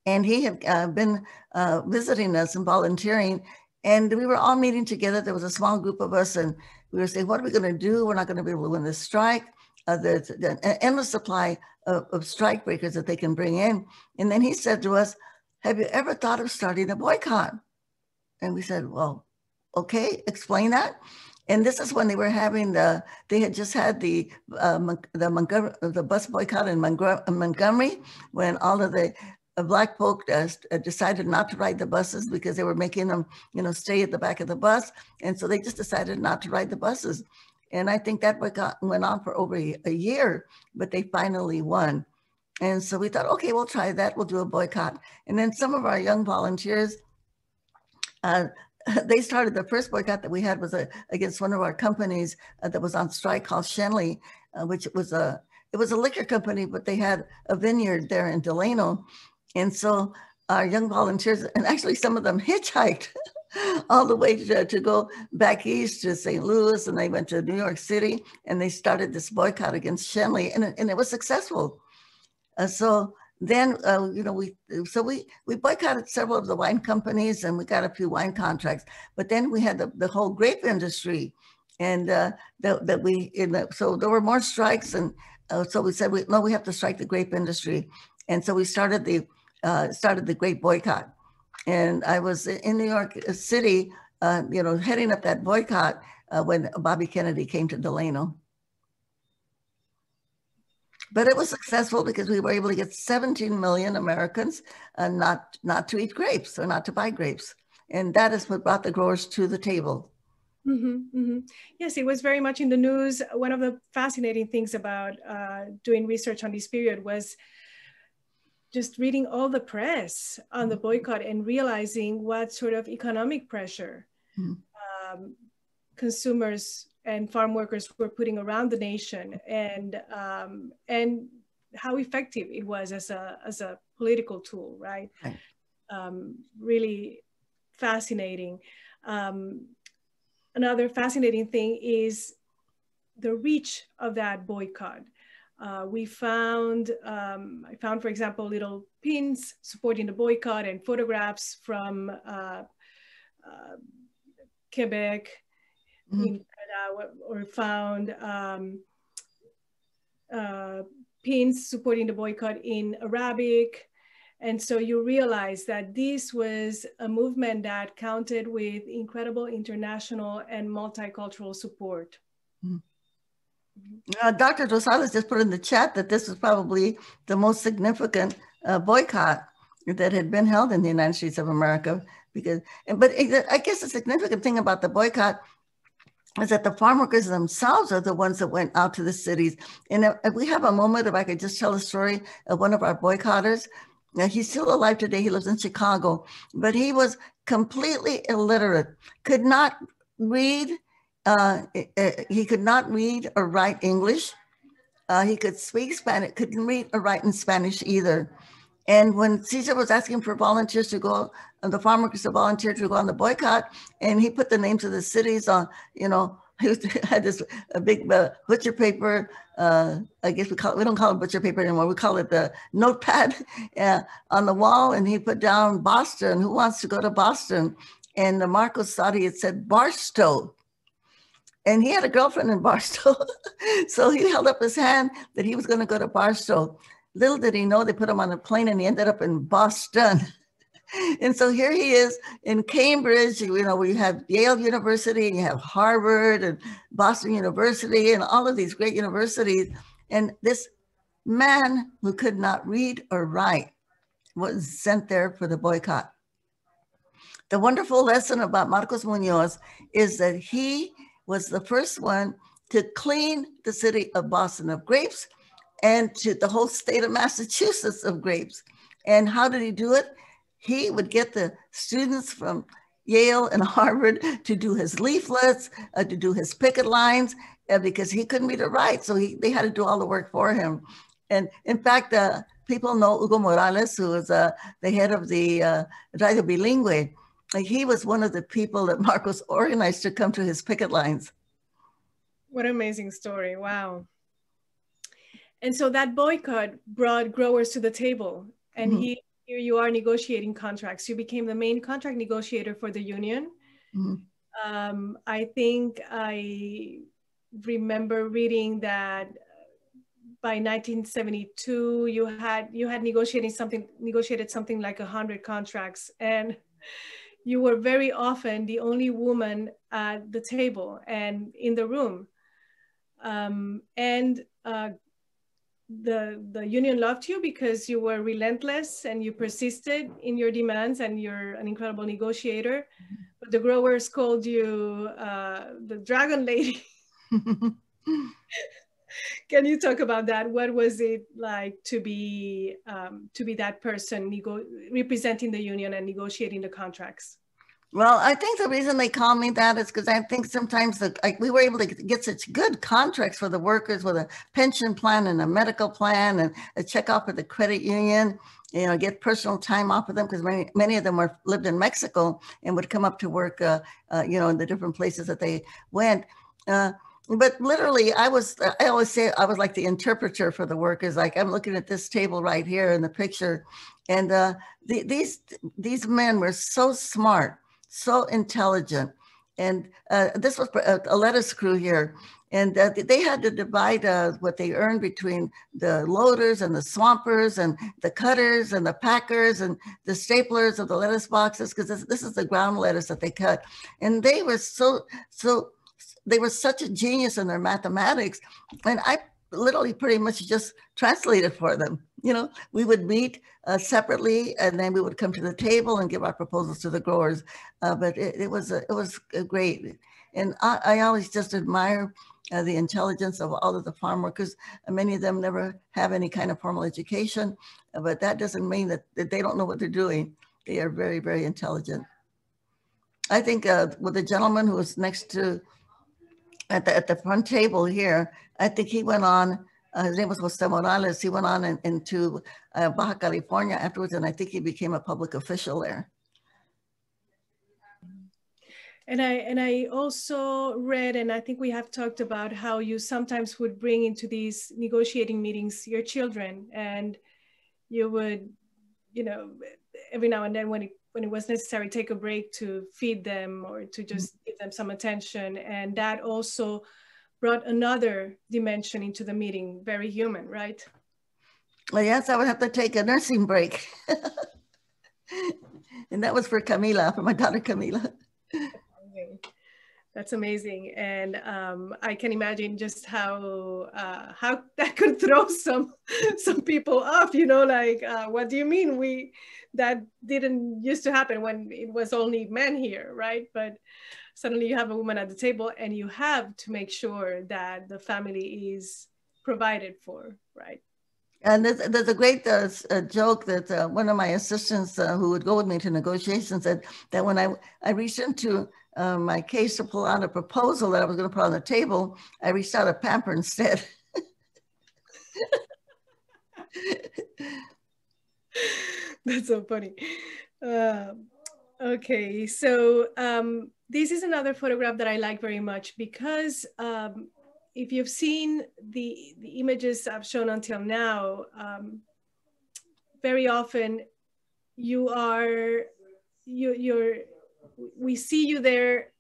And he had uh, been uh, visiting us and volunteering. And we were all meeting together. There was a small group of us, and we were saying, What are we going to do? We're not going to be able to win the strike. Uh, there's an endless supply of, of strike breakers that they can bring in. And then he said to us, Have you ever thought of starting a boycott? And we said, Well, okay, explain that. And this is when they were having the, they had just had the uh, the Montgomery, the bus boycott in Montgomery, when all of the uh, black folk uh, decided not to ride the buses because they were making them, you know, stay at the back of the bus. And so they just decided not to ride the buses. And I think that went on for over a year, but they finally won. And so we thought, okay, we'll try that. We'll do a boycott. And then some of our young volunteers uh, they started the first boycott that we had was a, against one of our companies uh, that was on strike called Schenley, uh, which was a it was a liquor company, but they had a vineyard there in Delano, and so our young volunteers and actually some of them hitchhiked all the way to, to go back east to St. Louis, and they went to New York City, and they started this boycott against Schenley, and, and it was successful. Uh, so then uh, you know we so we we boycotted several of the wine companies and we got a few wine contracts but then we had the, the whole grape industry and uh, that, that we the, so there were more strikes and uh, so we said we no we have to strike the grape industry and so we started the uh, started the Great boycott and i was in new york city uh, you know heading up that boycott uh, when bobby kennedy came to delano but it was successful because we were able to get 17 million Americans uh, not, not to eat grapes or not to buy grapes. And that is what brought the growers to the table. Mm-hmm, mm-hmm. Yes, it was very much in the news. One of the fascinating things about uh, doing research on this period was just reading all the press on the boycott and realizing what sort of economic pressure mm-hmm. um, consumers and farm workers were putting around the nation and um, and how effective it was as a as a political tool right, right. Um, really fascinating um, another fascinating thing is the reach of that boycott uh, we found um, i found for example little pins supporting the boycott and photographs from uh, uh, quebec mm-hmm. in Canada or found um, uh, pins supporting the boycott in Arabic. And so you realize that this was a movement that counted with incredible international and multicultural support. Mm-hmm. Uh, Dr. Rosales just put in the chat that this was probably the most significant uh, boycott that had been held in the United States of America. Because, but I guess the significant thing about the boycott is that the farm workers themselves are the ones that went out to the cities. And if we have a moment, if I could just tell a story of one of our boycotters, now, he's still alive today. He lives in Chicago, but he was completely illiterate, could not read. Uh, he could not read or write English. Uh, he could speak Spanish, couldn't read or write in Spanish either. And when Cesar was asking for volunteers to go, the farm workers to volunteer to go on the boycott, and he put the names of the cities on, you know, he had this a big uh, butcher paper. Uh, I guess we call it, we don't call it butcher paper anymore. We call it the notepad uh, on the wall. And he put down Boston. Who wants to go to Boston? And the Marcos thought he had said Barstow. And he had a girlfriend in Barstow. so he held up his hand that he was going to go to Barstow. Little did he know they put him on a plane and he ended up in Boston. and so here he is in Cambridge. You know, we have Yale University, and you have Harvard and Boston University, and all of these great universities. And this man who could not read or write was sent there for the boycott. The wonderful lesson about Marcos Munoz is that he was the first one to clean the city of Boston of grapes and to the whole state of Massachusetts of grapes. And how did he do it? he would get the students from Yale and Harvard to do his leaflets, uh, to do his picket lines, uh, because he couldn't read or write. So he, they had to do all the work for him. And in fact, uh, people know Hugo Morales, who was uh, the head of the uh, Radio Bilingüe. he was one of the people that Marcos organized to come to his picket lines. What an amazing story. Wow. And so that boycott brought growers to the table and mm-hmm. he here you are negotiating contracts. You became the main contract negotiator for the union. Mm-hmm. Um, I think I remember reading that by 1972 you had you had negotiating something negotiated something like 100 contracts and you were very often the only woman at the table and in the room. Um, and uh, the the union loved you because you were relentless and you persisted in your demands and you're an incredible negotiator. But the growers called you uh, the dragon lady can you talk about that what was it like to be um, to be that person nego- representing the union and negotiating the contracts well, I think the reason they call me that is because I think sometimes like we were able to get such good contracts for the workers with a pension plan and a medical plan and a check off with the credit union, you know, get personal time off of them because many, many of them were lived in Mexico and would come up to work, uh, uh, you know, in the different places that they went. Uh, but literally, I was, I always say I was like the interpreter for the workers. Like I'm looking at this table right here in the picture. And uh, the, these, these men were so smart so intelligent. And uh, this was a, lettuce crew here. And uh, they had to divide uh, what they earned between the loaders and the swampers and the cutters and the packers and the staplers of the lettuce boxes, because this, this is the ground lettuce that they cut. And they were so, so, they were such a genius in their mathematics. And I literally pretty much just translated for them. You know, we would meet uh, separately, and then we would come to the table and give our proposals to the growers. Uh, but it, it, was a, it was great, and I, I always just admire uh, the intelligence of all of the farm workers. Many of them never have any kind of formal education, but that doesn't mean that, that they don't know what they're doing. They are very, very intelligent. I think uh, with the gentleman who was next to at the, at the front table here, I think he went on, uh, his name was Jose Morales. He went on in, into uh, Baja California afterwards, and I think he became a public official there. And I and I also read, and I think we have talked about how you sometimes would bring into these negotiating meetings your children, and you would, you know, every now and then when it when it was necessary, take a break to feed them or to just give them some attention, and that also brought another dimension into the meeting, very human, right? Well, yes, I would have to take a nursing break. and that was for Camila, for my daughter Camila. That's amazing, and um, I can imagine just how uh, how that could throw some some people off. You know, like uh, what do you mean we that didn't used to happen when it was only men here, right? But suddenly you have a woman at the table and you have to make sure that the family is provided for, right? And there's, there's a great uh, uh, joke that uh, one of my assistants uh, who would go with me to negotiations said that when I, I reached into uh, my case to pull out a proposal that I was going to put on the table, I reached out a pamper instead. That's so funny. Um, okay, so um, this is another photograph that I like very much because um, if you've seen the, the images I've shown until now, um, very often you are, you, you're, we see you there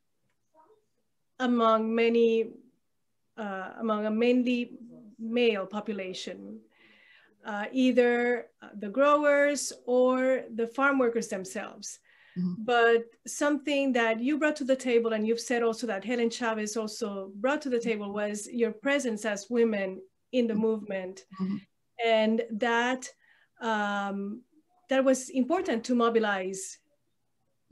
among many, uh, among a mainly male population, uh, either the growers or the farm workers themselves. Mm-hmm. But something that you brought to the table, and you've said also that Helen Chavez also brought to the table, was your presence as women in the movement, mm-hmm. and that um, that was important to mobilize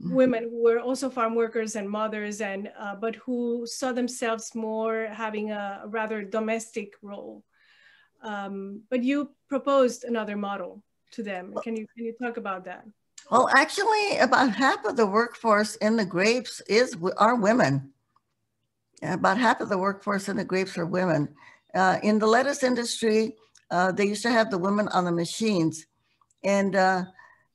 mm-hmm. women who were also farm workers and mothers, and uh, but who saw themselves more having a rather domestic role. Um, but you proposed another model to them. Can you can you talk about that? Well, actually, about half of the workforce in the grapes is are women. About half of the workforce in the grapes are women. Uh, in the lettuce industry, uh, they used to have the women on the machines, and uh,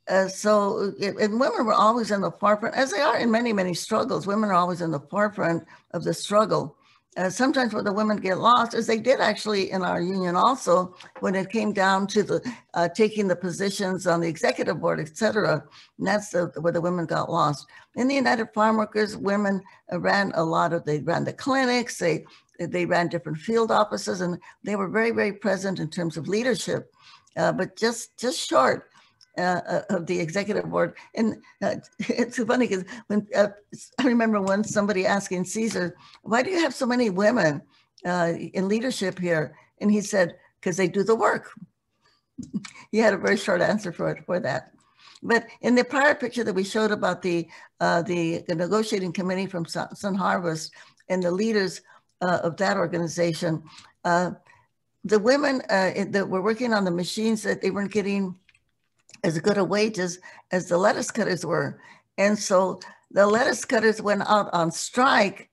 uh so it, and women were always in the forefront, as they are in many many struggles. Women are always in the forefront of the struggle uh, sometimes where the women get lost, as they did actually in our union also, when it came down to the uh, taking the positions on the executive board, et cetera. And that's the, where the women got lost. In the United Farm Workers, women uh, ran a lot of, they ran the clinics, they, they ran different field offices, and they were very, very present in terms of leadership. Uh, but just just short uh, uh, of the executive board. And uh, it's funny because when uh, I remember once somebody asking Cesar, why do you have so many women uh, in leadership here? And he said, because they do the work. he had a very short answer for it for that. But in the prior picture that we showed about the uh, the, the, negotiating committee from Sun, Sun Harvest and the leaders of that organization, the women that were working on the machines that they weren't getting as good a wages as the lettuce cutters were. And so the lettuce cutters went out on strike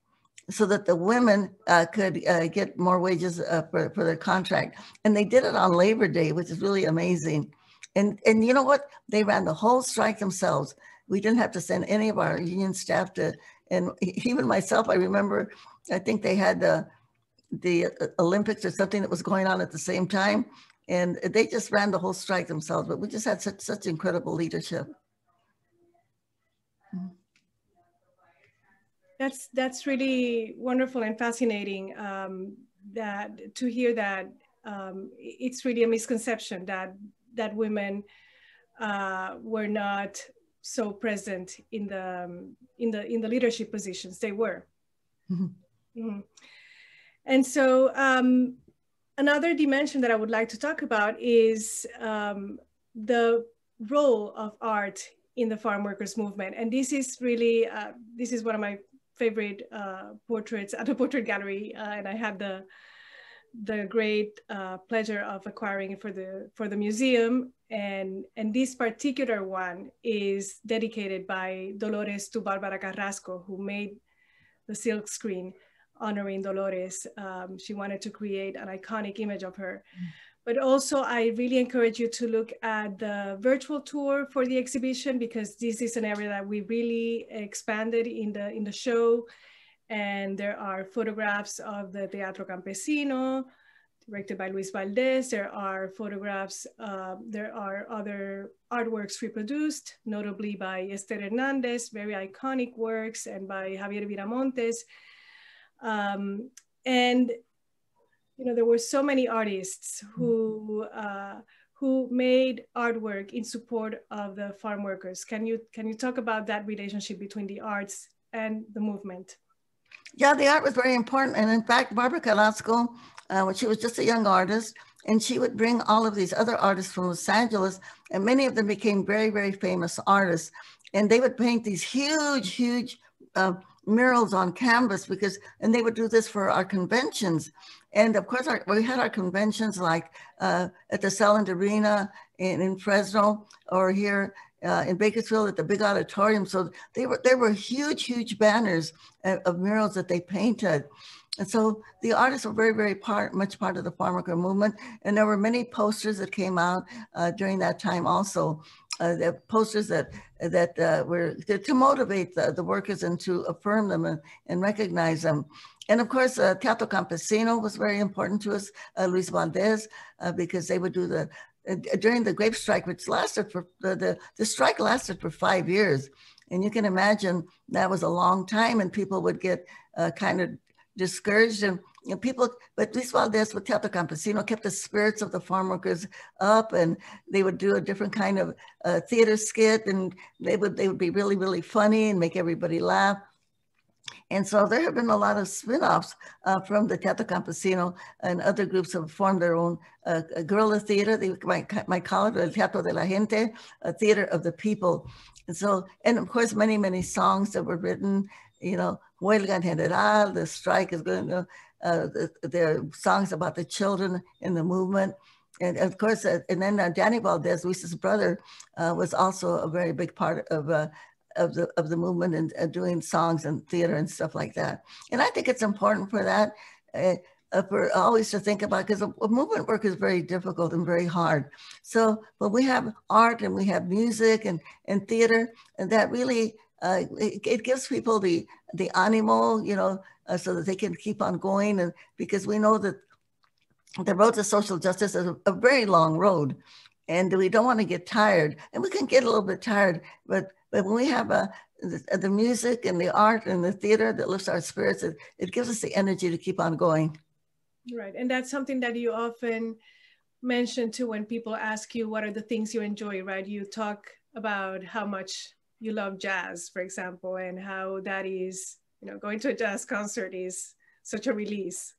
so that the women uh, could uh, get more wages uh, for, for their contract. And they did it on Labor Day, which is really amazing. And, and you know what? They ran the whole strike themselves. We didn't have to send any of our union staff to, and even myself, I remember, I think they had the, the uh, Olympics or something that was going on at the same time and they just ran the whole strike themselves. But we just had such such incredible leadership. That's that's really wonderful and fascinating. Um, that to hear that um, it's really a misconception that that women uh, were not so present in the um, in the in the leadership positions. They were. Mm -hmm. Mm -hmm. And so um, another dimension that I would like to talk about is um, the role of art in the farm workers movement. And this is really, uh, this is one of my favorite uh, portraits at the portrait gallery. Uh, and I had the, the great uh, pleasure of acquiring it for the, for the museum. And, and this particular one is dedicated by Dolores to Barbara Carrasco, who made the silk screen honoring Dolores. Um, she wanted to create an iconic image of her. Mm. But also, I really encourage you to look at the virtual tour for the exhibition because this is an area that we really expanded in the in the show. And there are photographs of the Teatro Campesino, directed by Luis Valdez. There are photographs, uh, there are other artworks reproduced, notably by Ester Hernandez, very iconic works, and by Xavier Viramontes. Um, and you know, there were so many artists who uh, who made artwork in support of the farm workers. Can you can you talk about that relationship between the arts and the movement? Yeah, the art was very important. And in fact, Barbara Carrasco, uh, when she was just a young artist, and she would bring all of these other artists from Los Angeles, and many of them became very, very famous artists. And they would paint these huge, huge uh, murals on canvas because, and they would do this for our conventions. And of course, our, we had our conventions like uh, at the Selland Arena in, in Fresno or here uh, in Bakersfield at the big auditorium. So they were, there were huge, huge banners of, of murals that they painted. And so the artists were very, very part, much part of the farm worker movement. And there were many posters that came out uh, during that time also. Uh, the posters that that uh, were to, to motivate the, the, workers and to affirm them and, and recognize them. And of course, uh, Teatro Campesino was very important to us, uh, Luis Valdez, uh, because they would do the, during the grape strike, which lasted for, the, the, strike lasted for five years. And you can imagine that was a long time and people would get kind of discouraged and you know, people, but Valdez with Teatro Campesino kept the spirits of the farm workers up and they would do a different kind of uh, theater skit and they would, they would be really, really funny and make everybody laugh. And so there have been a lot of spin-offs uh, from the Teatro Campesino and other groups have formed their own uh, guerrilla theater. They might, might call it El Teatro de la Gente, a theater of the people. And so, and of course, many, many songs that were written, you know, Huelga en General, the strike is going to, uh, there are songs about the children in the movement. And of course, uh, and then uh, Danny Valdez, Luis's brother, uh, was also a very big part of uh, of the of the movement and uh, doing songs and theater and stuff like that. And I think it's important for that. For always to think about because movement work is very difficult and very hard. So, but we have art and we have music and and theater, and that really uh, it, it, gives people the the animal, you know, uh, so that they can keep on going. And because we know that the road to social justice is a, a very long road, and we don't want to get tired, and we can get a little bit tired, but but when we have a, the, the music and the art and the theater that lifts our spirits, it, it gives us the energy to keep on going. Right. And that's something that you often mention too when people ask you what are the things you enjoy, right? You talk about how much you love jazz, for example, and how that is, you know, going to a jazz concert is such a release.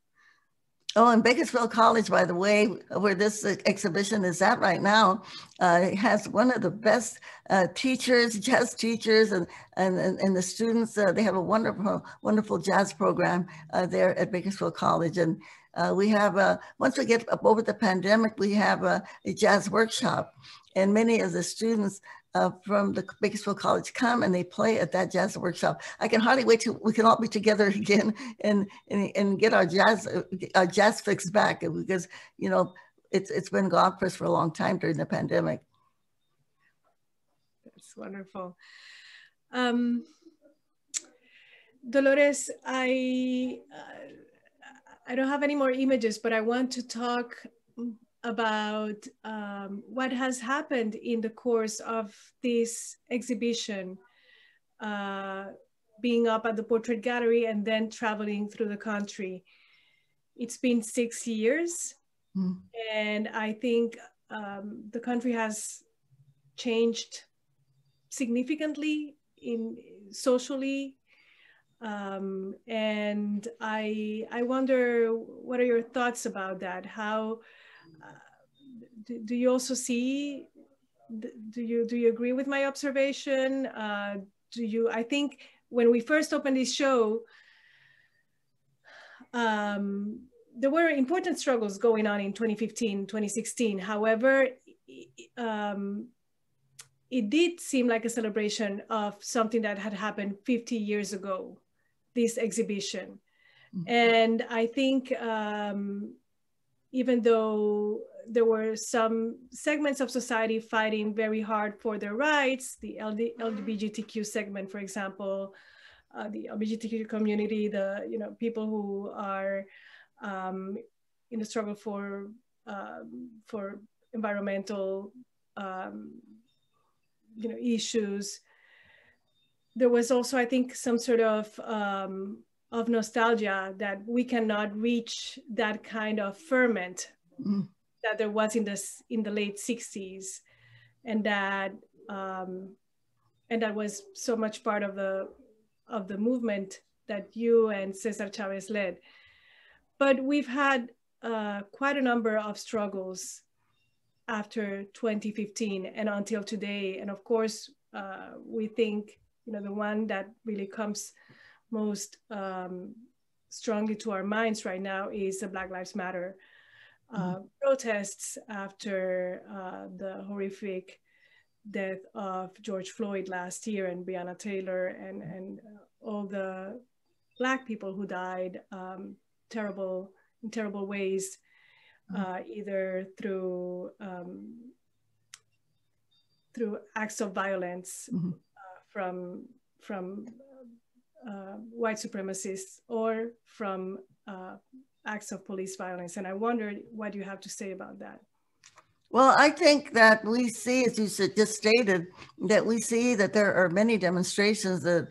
Oh, and Bakersfield College, by the way, where this exhibition is at right now, uh, has one of the best uh, teachers, jazz teachers, and and and, the students. Uh, they have a wonderful, wonderful jazz program uh, there at Bakersfield College, and uh, we have uh, once we get up over the pandemic, we have a, a jazz workshop, and many of the students uh, from the Bakersfield College come and they play at that jazz workshop. I can hardly wait till we can all be together again and and, and get our jazz our jazz fix back because you know it's it's been gone for us for a long time during the pandemic. That's wonderful. Um, Dolores, I uh, I don't have any more images, but I want to talk about um, what has happened in the course of this exhibition, uh, being up at the portrait gallery and then traveling through the country. It's been six years, mm. and I think um, the country has changed significantly in socially um, and I I wonder what are your thoughts about that how do, do you also see, do you, do you agree with my observation? Uh, do you, I think when we first opened this show, um, there were important struggles going on in 2015, 2016. However, um, it did seem like a celebration of something that had happened 50 years ago, this exhibition. Mm -hmm. And I think um, even though there were some segments of society fighting very hard for their rights, the LD, LGBTQ segment, for example, uh, the LGBTQ community, the you know people who are um, in the struggle for um, for environmental um, you know issues. There was also, I think, some sort of um, of nostalgia that we cannot reach that kind of ferment mm. That there was in this in the late 60s and that um, and that was so much part of the of the movement that you and Cesar Chavez led. But we've had uh, quite a number of struggles after 2015 and until today. And of course, uh, we think, you know, the one that really comes most um, strongly to our minds right now is the Black Lives Matter uh, mm-hmm. protests after uh, the horrific death of George Floyd last year and Breonna Taylor and, and uh, all the Black people who died um, terrible in terrible ways, mm-hmm. Uh, either through um, through acts of violence mm-hmm. uh, from from uh, white supremacists or from uh, acts of police violence. And I wondered what you have to say about that. Well, I think that we see, as you just stated, that we see that there are many demonstrations that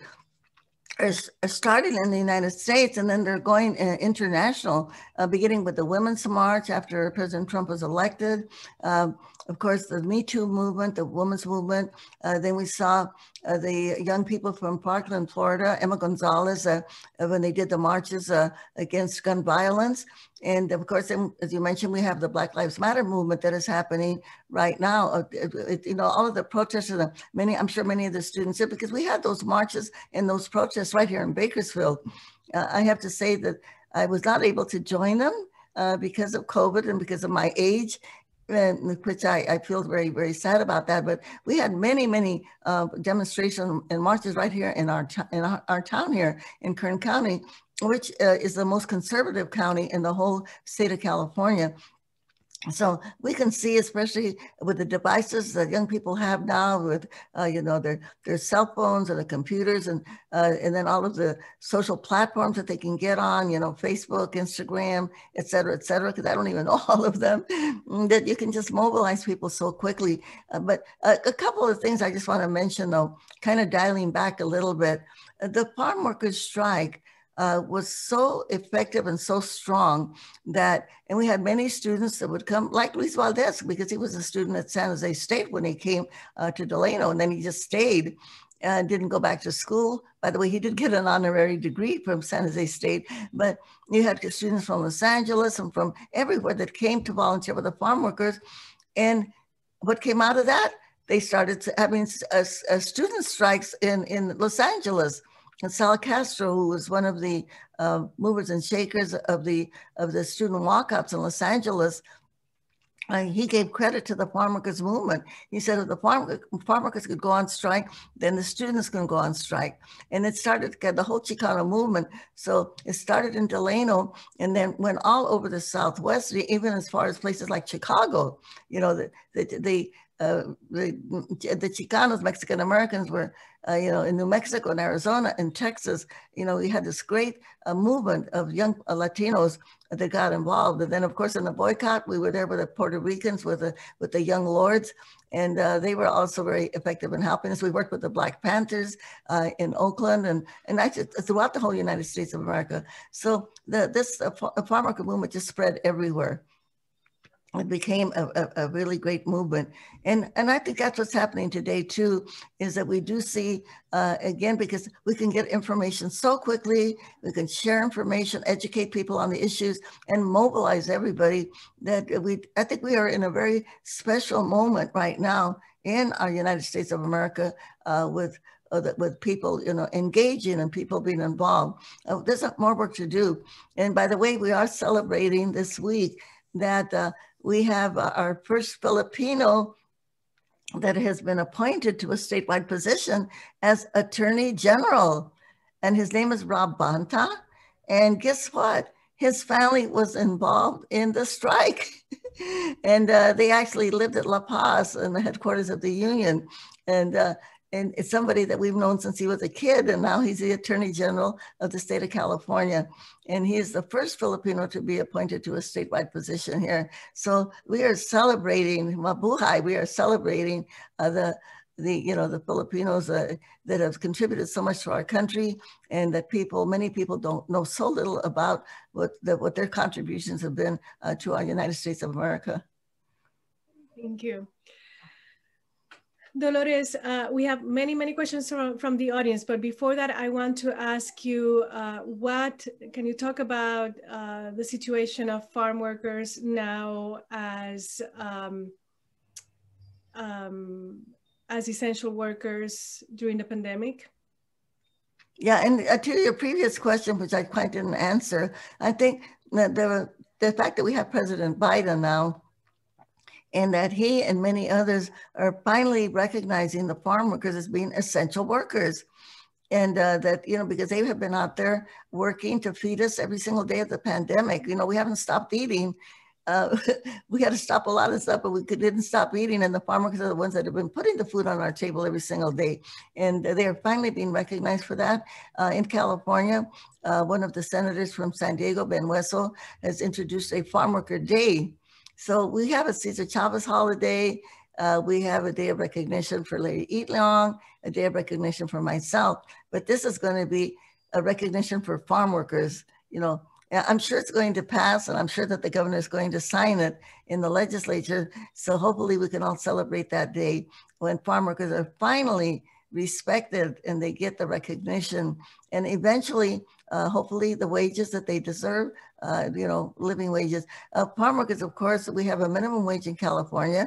are, are starting in the United States and then they're going uh, international, uh, beginning with the Women's March after President Trump was elected. Um, of course, the Me Too movement, the women's movement. Uh, then we saw uh, the young people from Parkland, Florida, Emma Gonzalez, uh, uh when they did the marches uh, against gun violence. And of course, as you mentioned, we have the Black Lives Matter movement that is happening right now. Uh, you know, all of the protests, and many, I'm sure many of the students here, because we had those marches and those protests right here in Bakersfield. I have to say that I was not able to join them uh, because of COVID and because of my age which I, I feel very, very sad about that. But we had many, many uh, demonstrations and marches right here in our, in our, our town here in Kern County, which uh, is the most conservative county in the whole state of California. So we can see, especially with the devices that young people have now, with uh, you know their their cell phones and the computers, and uh, and then all of the social platforms that they can get on, you know, Facebook, Instagram, et cetera, et cetera. Because I don't even know all of them. Mm, that you can just mobilize people so quickly. Uh, but a, a couple of things I just want to mention, though, kind of dialing back a little bit. Uh, the farm workers strike uh, was so effective and so strong that, and we had many students that would come, like Luis Valdez, because he was a student at San Jose State when he came uh, to Delano, and then he just stayed and didn't go back to school. By the way, he did get an honorary degree from San Jose State, but you had students from Los Angeles and from everywhere that came to volunteer with the farm workers. And what came out of that? They started having uh, uh, student strikes in, in Los Angeles Sal Castro, who was one of the uh, movers and shakers of the of the student walkouts in Los Angeles, uh, he gave credit to the farm workers movement. He said if the farm, farm workers could go on strike, then the students can go on strike. And it started the whole Chicano movement. So it started in Delano and then went all over the Southwest, even as far as places like Chicago. You know, the, the, the uh, the, the Chicanos, Mexican Americans were, uh, you know, in New Mexico and Arizona and Texas, you know, we had this great uh, movement of young uh, Latinos that got involved. And then, of course, in the boycott, we were there with the Puerto Ricans, with the, with the young lords, and uh, they were also very effective in helping us. We worked with the Black Panthers uh, in Oakland and, and actually throughout the whole United States of America. So the, this farm worker movement just spread everywhere it became a, a, a, really great movement. And, and I think that's what's happening today too, is that we do see, uh, again, because we can get information so quickly, we can share information, educate people on the issues and mobilize everybody that we, I think we are in a very special moment right now in our United States of America uh, with uh, with people, you know, engaging and people being involved. Uh, there's more work to do. And by the way, we are celebrating this week that uh, we have uh, our first Filipino that has been appointed to a statewide position as Attorney General. And his name is Rob Bonta. And guess what? His family was involved in the strike. and uh, they actually lived at La Paz in the headquarters of the union. And uh, and it's somebody that we've known since he was a kid, and now he's the Attorney General of the state of California. And he is the first Filipino to be appointed to a statewide position here. So we are celebrating Mabuhay. We are celebrating uh, the the you know the Filipinos uh, that have contributed so much to our country, and that people, many people, don't know so little about what the, what their contributions have been uh, to our United States of America. Thank you. Dolores, uh, we have many, many questions from, from the audience, but before that, I want to ask you, uh, what, can you talk about uh, the situation of farm workers now as, um, um, as essential workers during the pandemic? Yeah, and uh, to your previous question, which I quite didn't answer, I think that the, the fact that we have President Biden now, and that he and many others are finally recognizing the farm workers as being essential workers. And uh, that, you know, because they have been out there working to feed us every single day of the pandemic. You know, we haven't stopped eating uh, we had to stop a lot of stuff, but we could, didn't stop eating. And the farmers are the ones that have been putting the food on our table every single day. And they are finally being recognized for that. Uh, in California, uh, one of the senators from San Diego, Ben Hueso, has introduced a farm worker day. So we have a Cesar Chavez holiday. Uh, we have a day of recognition for Lady Eat Long, a day of recognition for myself. But this is going to be a recognition for farm workers, you know, I'm sure it's going to pass, and I'm sure that the governor is going to sign it in the legislature. So hopefully, we can all celebrate that day when farm workers are finally respected and they get the recognition, and eventually, uh, hopefully, the wages that they deserve. Uh, you know, living wages. Uh, farm workers, of course, we have a minimum wage in California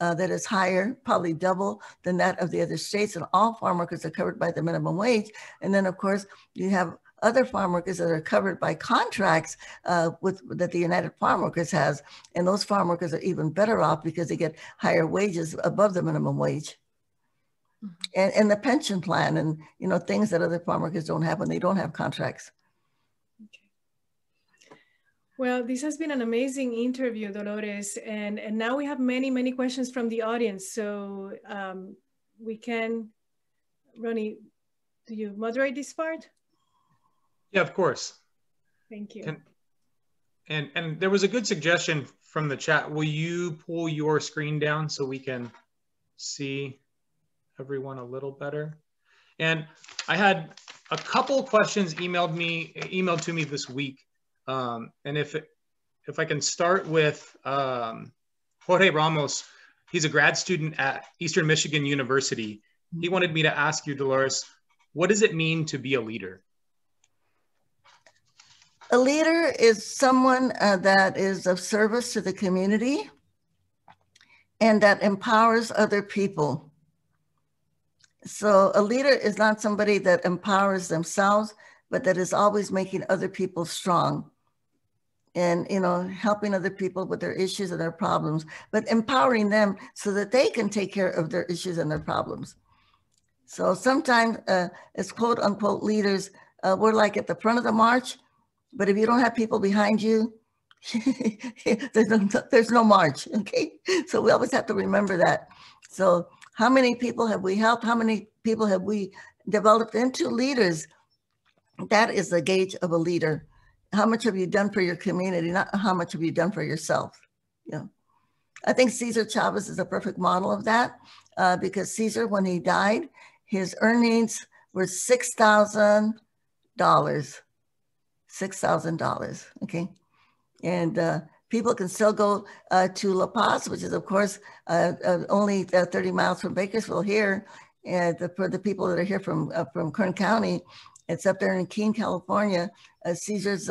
uh, that is higher, probably double than that of the other states, and all farm workers are covered by the minimum wage. And then, of course, you have other farm workers that are covered by contracts uh, with that the United Farm Workers has, and those farm workers are even better off because they get higher wages above the minimum wage. Mm-hmm. And, and the pension plan and you know things that other farm workers don't have when they don't have contracts. Well, this has been an amazing interview, Dolores, and, and now we have many, many questions from the audience. So um, we can, Ronnie, do you moderate this part? Yeah, of course. Thank you. And, and and there was a good suggestion from the chat. Will you pull your screen down so we can see everyone a little better? And I had a couple questions emailed me emailed to me this week. Um, and if it, if I can start with um, Jorge Ramos, he's a grad student at Eastern Michigan University. He wanted me to ask you, Dolores, what does it mean to be a leader? A leader is someone uh, that is of service to the community and that empowers other people. So a leader is not somebody that empowers themselves, but that is always making other people strong and you know helping other people with their issues and their problems but empowering them so that they can take care of their issues and their problems so sometimes uh, as quote unquote leaders uh, we're like at the front of the march but if you don't have people behind you, there's, no, there's no march, okay? So we always have to remember that. So how many people have we helped? How many people have we developed into leaders? That is the gauge of a leader. How much have you done for your community, not how much have you done for yourself? Yeah. I think Cesar Chavez is a perfect model of that uh, because Cesar, when he died, his earnings were $6,000 $6,000, okay? And uh, people can still go uh, to La Paz, which is of course uh, uh only uh, 30 miles from Bakersfield here. And the, for the people that are here from, uh, from Kern County, it's up there in Keene, California, Cesar's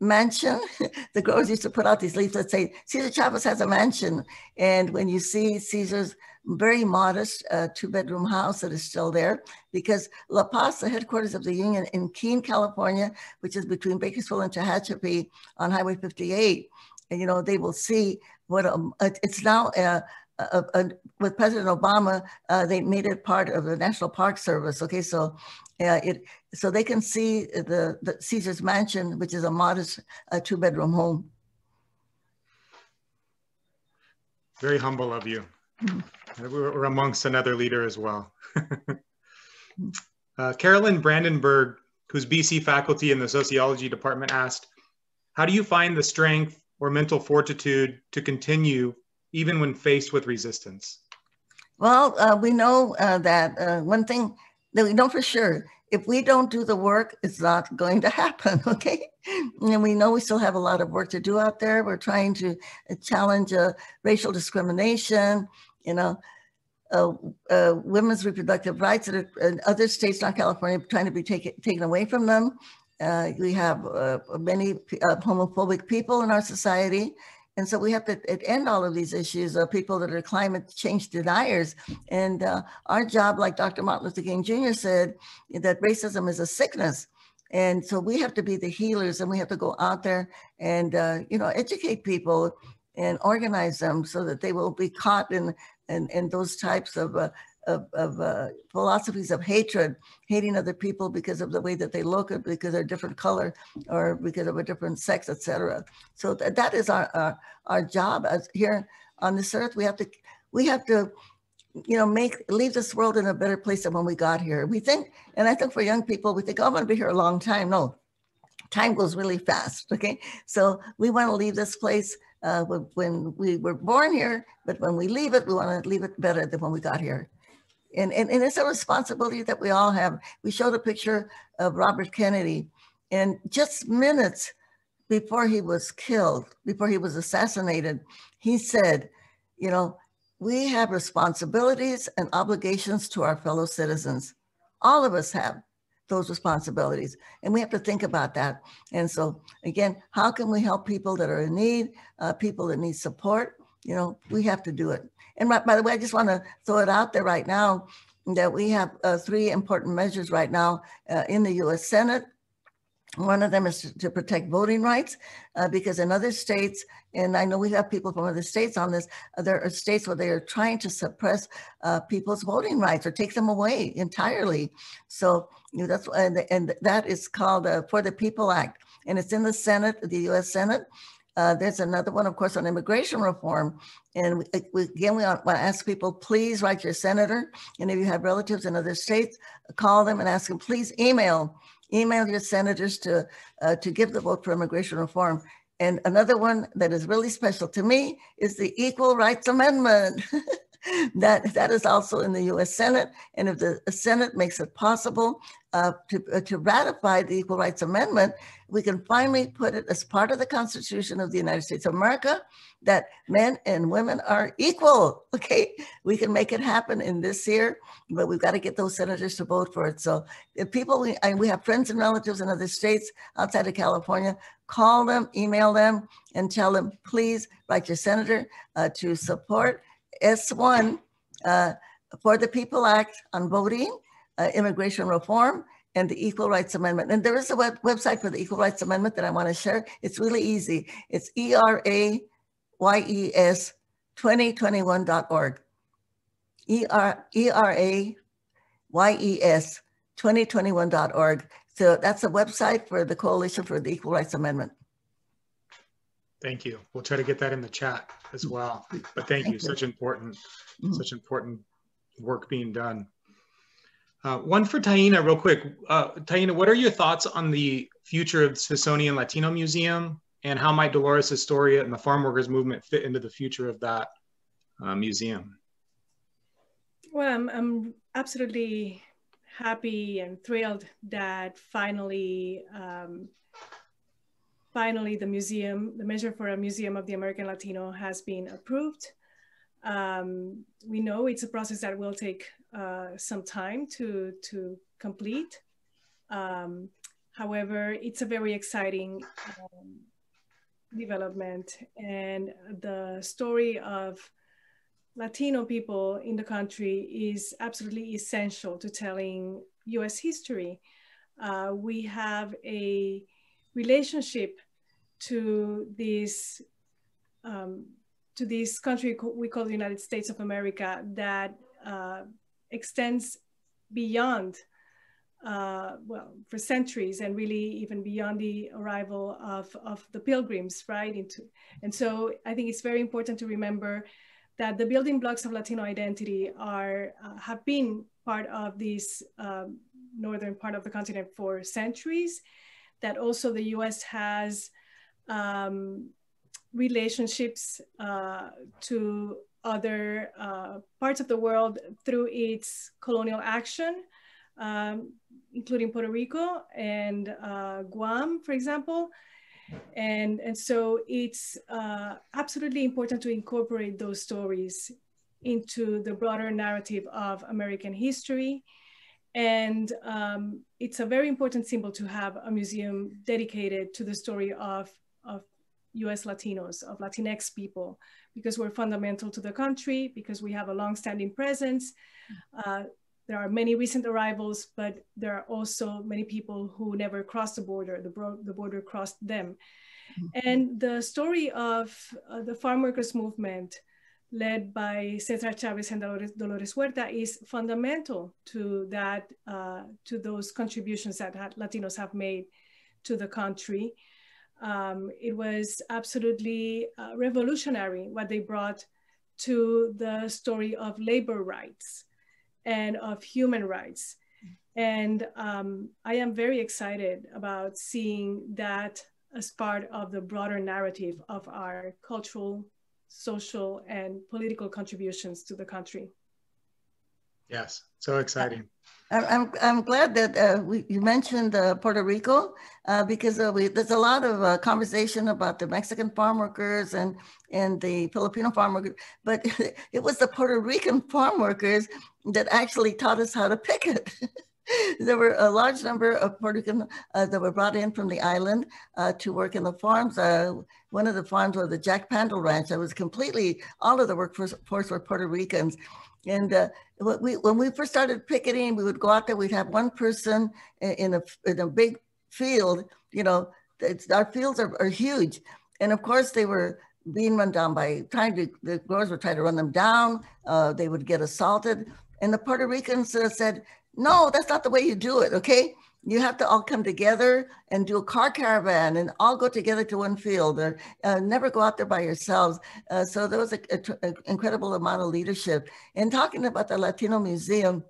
mansion. the growers used to put out these leaflets that say, Cesar Chavez has a mansion. And when you see Cesar's very modest uh, two bedroom house that is still there because La Paz, the headquarters of the union in Keene, California, which is between Bakersfield and Tehachapi on Highway 58, and you know, they will see what um, it's now uh, uh, uh, with President Obama, uh, they made it part of the National Park Service. Okay, so uh, it so they can see the, the Cesar's Mansion, which is a modest uh, two-bedroom home. Very humble of you. We're amongst another leader as well. uh, Carolyn Brandenburg, who's BC faculty in the sociology department, asked, how do you find the strength or mental fortitude to continue even when faced with resistance? Well, uh, we know uh, that uh, one thing that we know for sure, if we don't do the work, it's not going to happen, okay? And we know we still have a lot of work to do out there. We're trying to uh, challenge uh, racial discrimination, you know, uh, uh, women's reproductive rights that are in other states, not California, trying to be taken taken away from them. Uh, we have uh, many uh, homophobic people in our society. And so we have to end all of these issues of people that are climate change deniers. And uh, our job, like Dr. Martin Luther King Jr. said, that racism is a sickness. And so we have to be the healers and we have to go out there and, you know, educate people and organize them so that they will be caught in in, in those types of uh, of, of uh, philosophies of hatred, hating other people because of the way that they look, or because they're different color, or because of a different sex, etc. So th that is our, our our job as here on this earth. We have to we have to you know, make leave this world in a better place than when we got here. We think, and I think for young people, we think, oh, I'm going to be here a long time. No, time goes really fast. Okay, so we want to leave this place uh, when we were born here, but when we leave it, we want to leave it better than when we got here. And, and, and it's a responsibility that we all have. We showed a picture of Robert Kennedy, and just minutes before he was killed, before he was assassinated, he said, you know, we have responsibilities and obligations to our fellow citizens. All of us have those responsibilities, and we have to think about that. And so, again, how can we help people that are in need, uh, people that need support? You know, we have to do it. And by, the way, I just want to throw it out there right now that we have uh, three important measures right now uh, in the US Senate one of them is to, protect voting rights, uh, because in other states, and I know we have people from other states on this, there are states where they are trying to suppress uh, people's voting rights or take them away entirely. So you know, that's and, and that is called uh, For the People Act, and it's in the Senate, the U.S. Senate. Uh, there's another one, of course, on immigration reform. And we, we, again, we want to ask people, please write your senator. And if you have relatives in other states, call them and ask them, please email email your senators to, uh, to give the vote for immigration reform. And another one that is really special to me is the Equal Rights Amendment. that, that is also in the US Senate. And if the Senate makes it possible uh, to, uh, to ratify the Equal Rights Amendment, we can finally put it as part of the Constitution of the United States of America that men and women are equal. Okay, we can make it happen in this year, but we've got to get those senators to vote for it. So if people, we, we have friends and relatives in other states outside of California, call them, email them, and tell them, please write your senator uh, to support S1 uh, for the People Act on voting, uh, immigration reform, and the Equal Rights Amendment. And there is a web website for the Equal Rights Amendment that I want to share. It's really easy. It's E-R-A-Y-E-S 2021.org. E-R-A-Y-E-S 2021.org. So that's a website for the Coalition for the Equal Rights Amendment. Thank you. We'll try to get that in the chat as well. But thank, thank you. you. Such important, mm -hmm. such important work being done. Uh, one for Taina, real quick. Uh, Taina, what are your thoughts on the future of the Smithsonian Latino Museum, and how might Dolores Huerta and the farm workers movement fit into the future of that uh, museum? Well, I'm, I'm absolutely happy and thrilled that finally um, finally the museum, the measure for a museum of the American Latino has been approved. Um, we know it's a process that will take uh, some time to, to complete. Um, however, it's a very exciting um, development and the story of Latino people in the country is absolutely essential to telling US history. Uh, we have a relationship to this um, to this country we call the United States of America that uh, extends beyond uh, well for centuries and really even beyond the arrival of, of the pilgrims right into and so I think it's very important to remember that the building blocks of Latino identity are uh, have been part of this um, northern part of the continent for centuries that also the US has um, relationships uh, to other uh, parts of the world through its colonial action, um, including Puerto Rico and uh, Guam, for example. And, and so it's uh, absolutely important to incorporate those stories into the broader narrative of American history and um, it's a very important symbol to have a museum dedicated to the story of, of US Latinos, of Latinx people, because we're fundamental to the country, because we have a longstanding presence. Uh, there are many recent arrivals, but there are also many people who never crossed the border, the, bro the border crossed them. Mm -hmm. And the story of uh, the farm workers movement led by Cesar Chavez and Dolores, Huerta is fundamental to that, uh, to those contributions that Latinos have made to the country. Um, it was absolutely uh, revolutionary what they brought to the story of labor rights and of human rights. And um, I am very excited about seeing that as part of the broader narrative of our cultural social and political contributions to the country. Yes, so exciting. I'm, I'm glad that uh, we, you mentioned uh, Puerto Rico uh, because uh, we, there's a lot of uh, conversation about the Mexican farm workers and, and the Filipino farm workers, but it was the Puerto Rican farm workers that actually taught us how to picket. there were a large number of Puerto Rican uh, that were brought in from the island uh, to work in the farms. Uh, one of the farms was the Jack Pandol Ranch. I was completely, all of the workforce were Puerto Ricans. And uh, we, when we first started picketing, we would go out there, we'd have one person in a, in a big field, you know, our fields are, are huge. And of course they were being run down by trying to, the growers were trying to run them down. Uh, they would get assaulted. And the Puerto Ricans uh, said, no, that's not the way you do it, okay? You have to all come together and do a car caravan and all go together to one field or uh, never go out there by yourselves. Uh, so there was an incredible amount of leadership. And talking about the Latino Museum,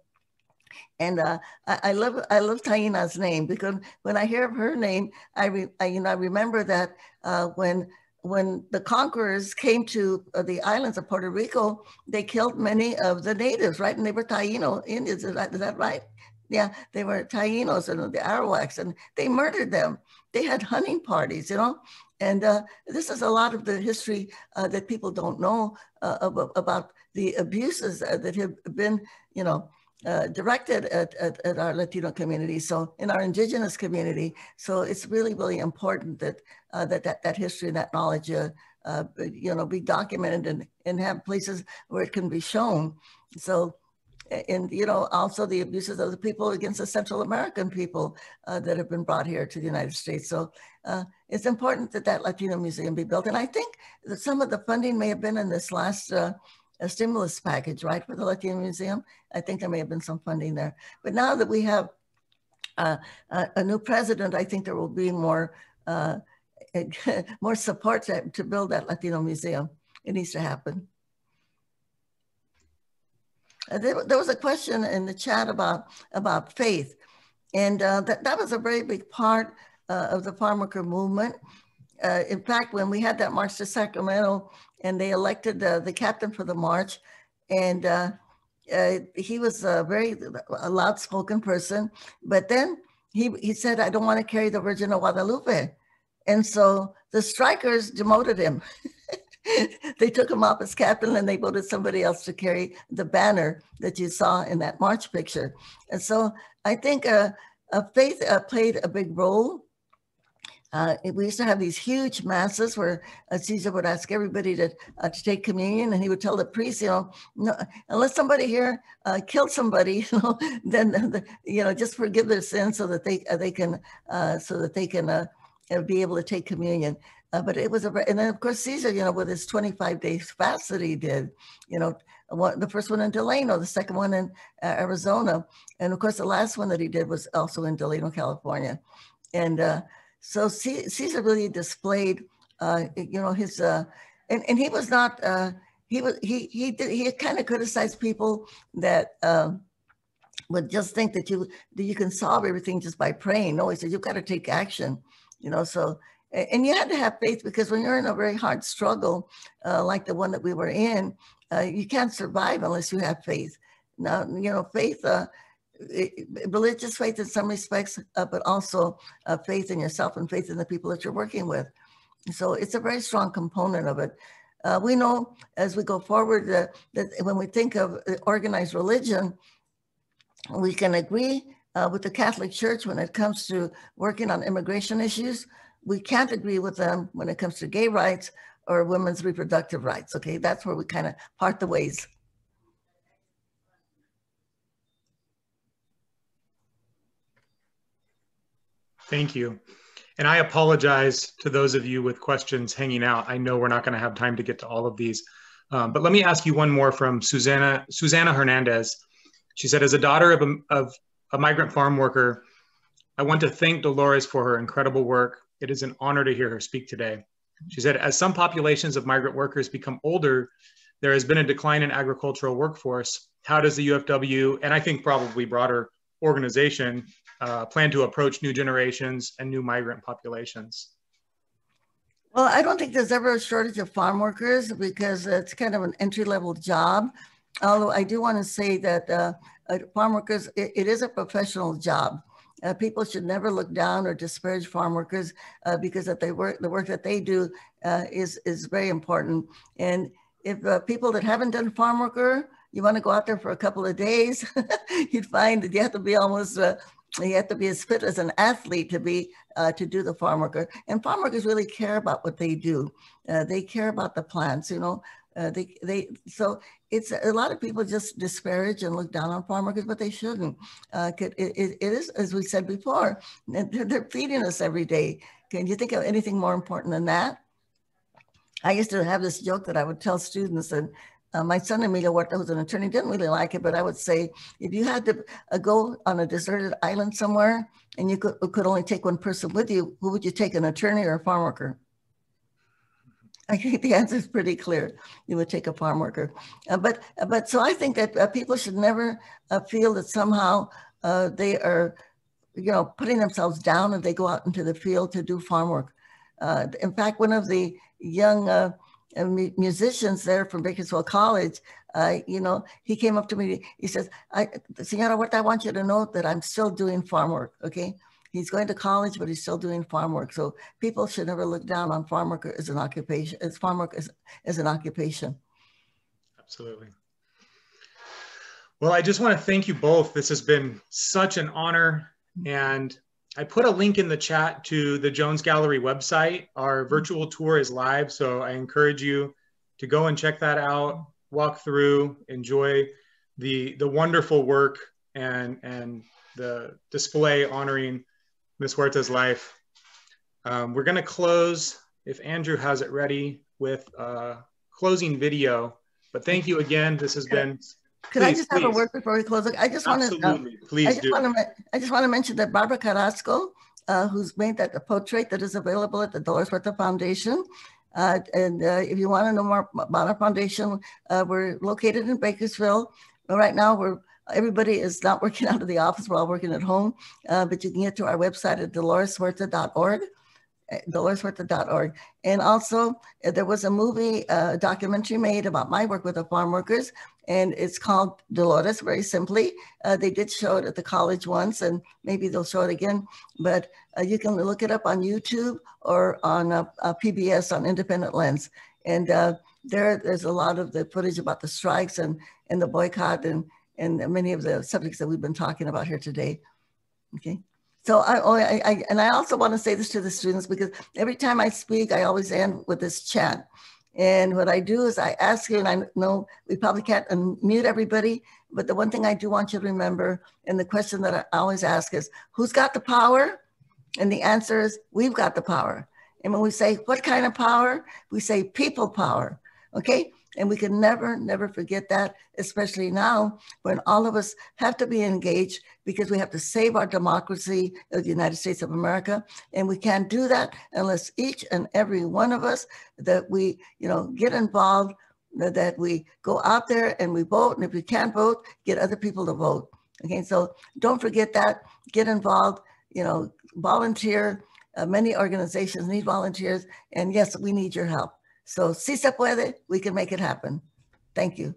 and uh, I, I, love I love Taina's name because when I hear of her name, I, re, I you know I remember that uh, when when the conquerors came to uh, the islands of Puerto Rico, they killed many of the natives, right? And they were Taino Indians, is that, is that right? Yeah, they were Tainos and the Arawaks, and they murdered them. They had hunting parties, you know? And uh, this is a lot of the history uh, that people don't know uh, about, about, the abuses that have been, you know, uh, directed at, at, at, our Latino community, so in our indigenous community. So it's really, really important that uh, that, that that history and that knowledge, uh, uh, you know, be documented and, and have places where it can be shown. So, and you know, also the abuses of the people against the Central American people uh, that have been brought here to the United States. So uh, it's important that that Latino museum be built. And I think that some of the funding may have been in this last a stimulus package, right, for the Latino Museum. I think there may have been some funding there. But now that we have uh, a, a, new president, I think there will be more uh, more support to, to build that Latino Museum. It needs to happen. Uh, there, there, was a question in the chat about, about faith. And uh, that, that was a very big part uh, of the farm worker movement. Uh, in fact, when we had that march to Sacramento and they elected the captain for the march. And uh, uh, he was a very a loud spoken person. But then he, he said, I don't want to carry the Virgin of Guadalupe. And so the strikers demoted him. they took him off as captain and they voted somebody else to carry the banner that you saw in that march picture. And so I think uh, faith uh, played a big role uh, we used to have these huge masses where uh, Cesar would ask everybody to, uh, to take communion, and he would tell the priest, you know, no, unless somebody here uh, killed somebody, you know, then the, you know just forgive their sins so that they uh, they can uh, so that they can be able to take communion. but it was a and then of course Cesar, you know, with his 25 days fast that he did, you know, one, the first one in Delano, the second one in Arizona, and of course the last one that he did was also in Delano, California, and so Cesar really displayed, uh, you know, his, uh, and, and he was not, uh, he was, he, he he kind of criticized people that um, would just think that you, that you can solve everything just by praying. No, he said, you've got to take action, you know, so, and you had to have faith because when you're in a very hard struggle, uh, like the one that we were in, uh, you can't survive unless you have faith. Now, you know, faith, uh, religious faith in some respects, uh, but also uh, faith in yourself and faith in the people that you're working with. So it's a very strong component of it. Uh, we know as we go forward that when we think of uh, organized religion, we can agree uh, with the Catholic Church when it comes to working on immigration issues. We can't agree with them when it comes to gay rights or women's reproductive rights. Okay, that's where we kind of part the ways. Thank you. And I apologize to those of you with questions hanging out. I know we're not going to have time to get to all of these, Um, but let me ask you one more from Susanna, Susanna Hernandez. She said, as a daughter of a, of a migrant farm worker, I want to thank Dolores for her incredible work. It is an honor to hear her speak today. She said, as some populations of migrant workers become older, there has been a decline in agricultural workforce. How does the UFW, and I think probably broader organization, uh, plan to approach new generations and new migrant populations? Well, I don't think there's ever a shortage of farm workers because it's kind of an entry level job. Although I do want to say that uh, uh, farm workers, it, it is a professional job. Uh, people should never look down or disparage farm workers uh, because that they work, the work that they do uh, is, is very important. And if uh, people that haven't done farm worker, you want to go out there for a couple of days, you'd find that you have to be almost you have to be as fit as an athlete to be uh, to do the farm worker. And farm workers really care about what they do. Uh, they care about the plants, you know. Uh, they they so it's a lot of people just disparage and look down on farm workers, but they shouldn't. Uh, it, it, it is as we said before, they're, they're feeding us every day. Can you think of anything more important than that? I used to have this joke that I would tell students, and uh, my son Emilio Huerta, who's an attorney, didn't really like it, but I would say, if you had to uh, go on a deserted island somewhere and you could, could only take one person with you, who would you take, an attorney or a farm worker? I think the answer is pretty clear. You would take a farm worker. Uh, but, but so I think that uh, people should never uh, feel that somehow uh, they are, you know, putting themselves down if they go out into the field to do farm work. in fact, one of the young musicians there from Bakersfield College, uh, you know, he came up to me. He says, I, Senora Huerta, I want you to know that I'm still doing farm work, okay? He's going to college, but he's still doing farm work. So people should never look down on farm work as an occupation, as farm work as, as an occupation. Absolutely. Well, I just want to thank you both. This has been such an honor and I put a link in the chat to the Jones Gallery website. Our virtual tour is live, so I encourage you to go and check that out, walk through, enjoy the the wonderful work and and the display honoring Miss Huerta's life. Um, we're going to close, if Andrew has it ready, with a closing video. But thank you again. This has been could please, I just please. have a word before we close? I just want to. Um, please I just do. To, I just want to mention that Barbara Carrasco, uh, who's made that the portrait that is available at the Dolores Huerta Foundation. Uh, and uh, if you want to know more about our foundation, uh, we're located in Bakersfield. Right now, we're everybody is not working out of the office. We're all working at home. Uh, but you can get to our website at doloreshuerta.org doloreshuerta.org. And also, uh, there was a movie, a uh, documentary made about my work with the farm workers, and it's called Dolores, very simply. Uh, they did show it at the college once, and maybe they'll show it again, but uh, you can look it up on YouTube or on uh PBS on Independent Lens. And there, there's a lot of the footage about the strikes and, and the boycott and, and many of the subjects that we've been talking about here today. Okay. So I, oh, I, I, and I also want to say this to the students because every time I speak, I always end with this chant. And what I do is I ask you, and I know we probably can't unmute everybody, but the one thing I do want you to remember, and the question that I always ask is, who's got the power? And the answer is, we've got the power. And when we say, what kind of power? We say people power, okay? And we can never, never forget that, especially now when all of us have to be engaged because we have to save our democracy of the United States of America. And we can't do that unless each and every one of us that we, you know, get involved, that we go out there and we vote. And if we can't vote, get other people to vote. Okay, so don't forget that, get involved, you know, volunteer. Uh, many organizations need volunteers. And yes, we need your help. So si se puede, we can make it happen. Thank you.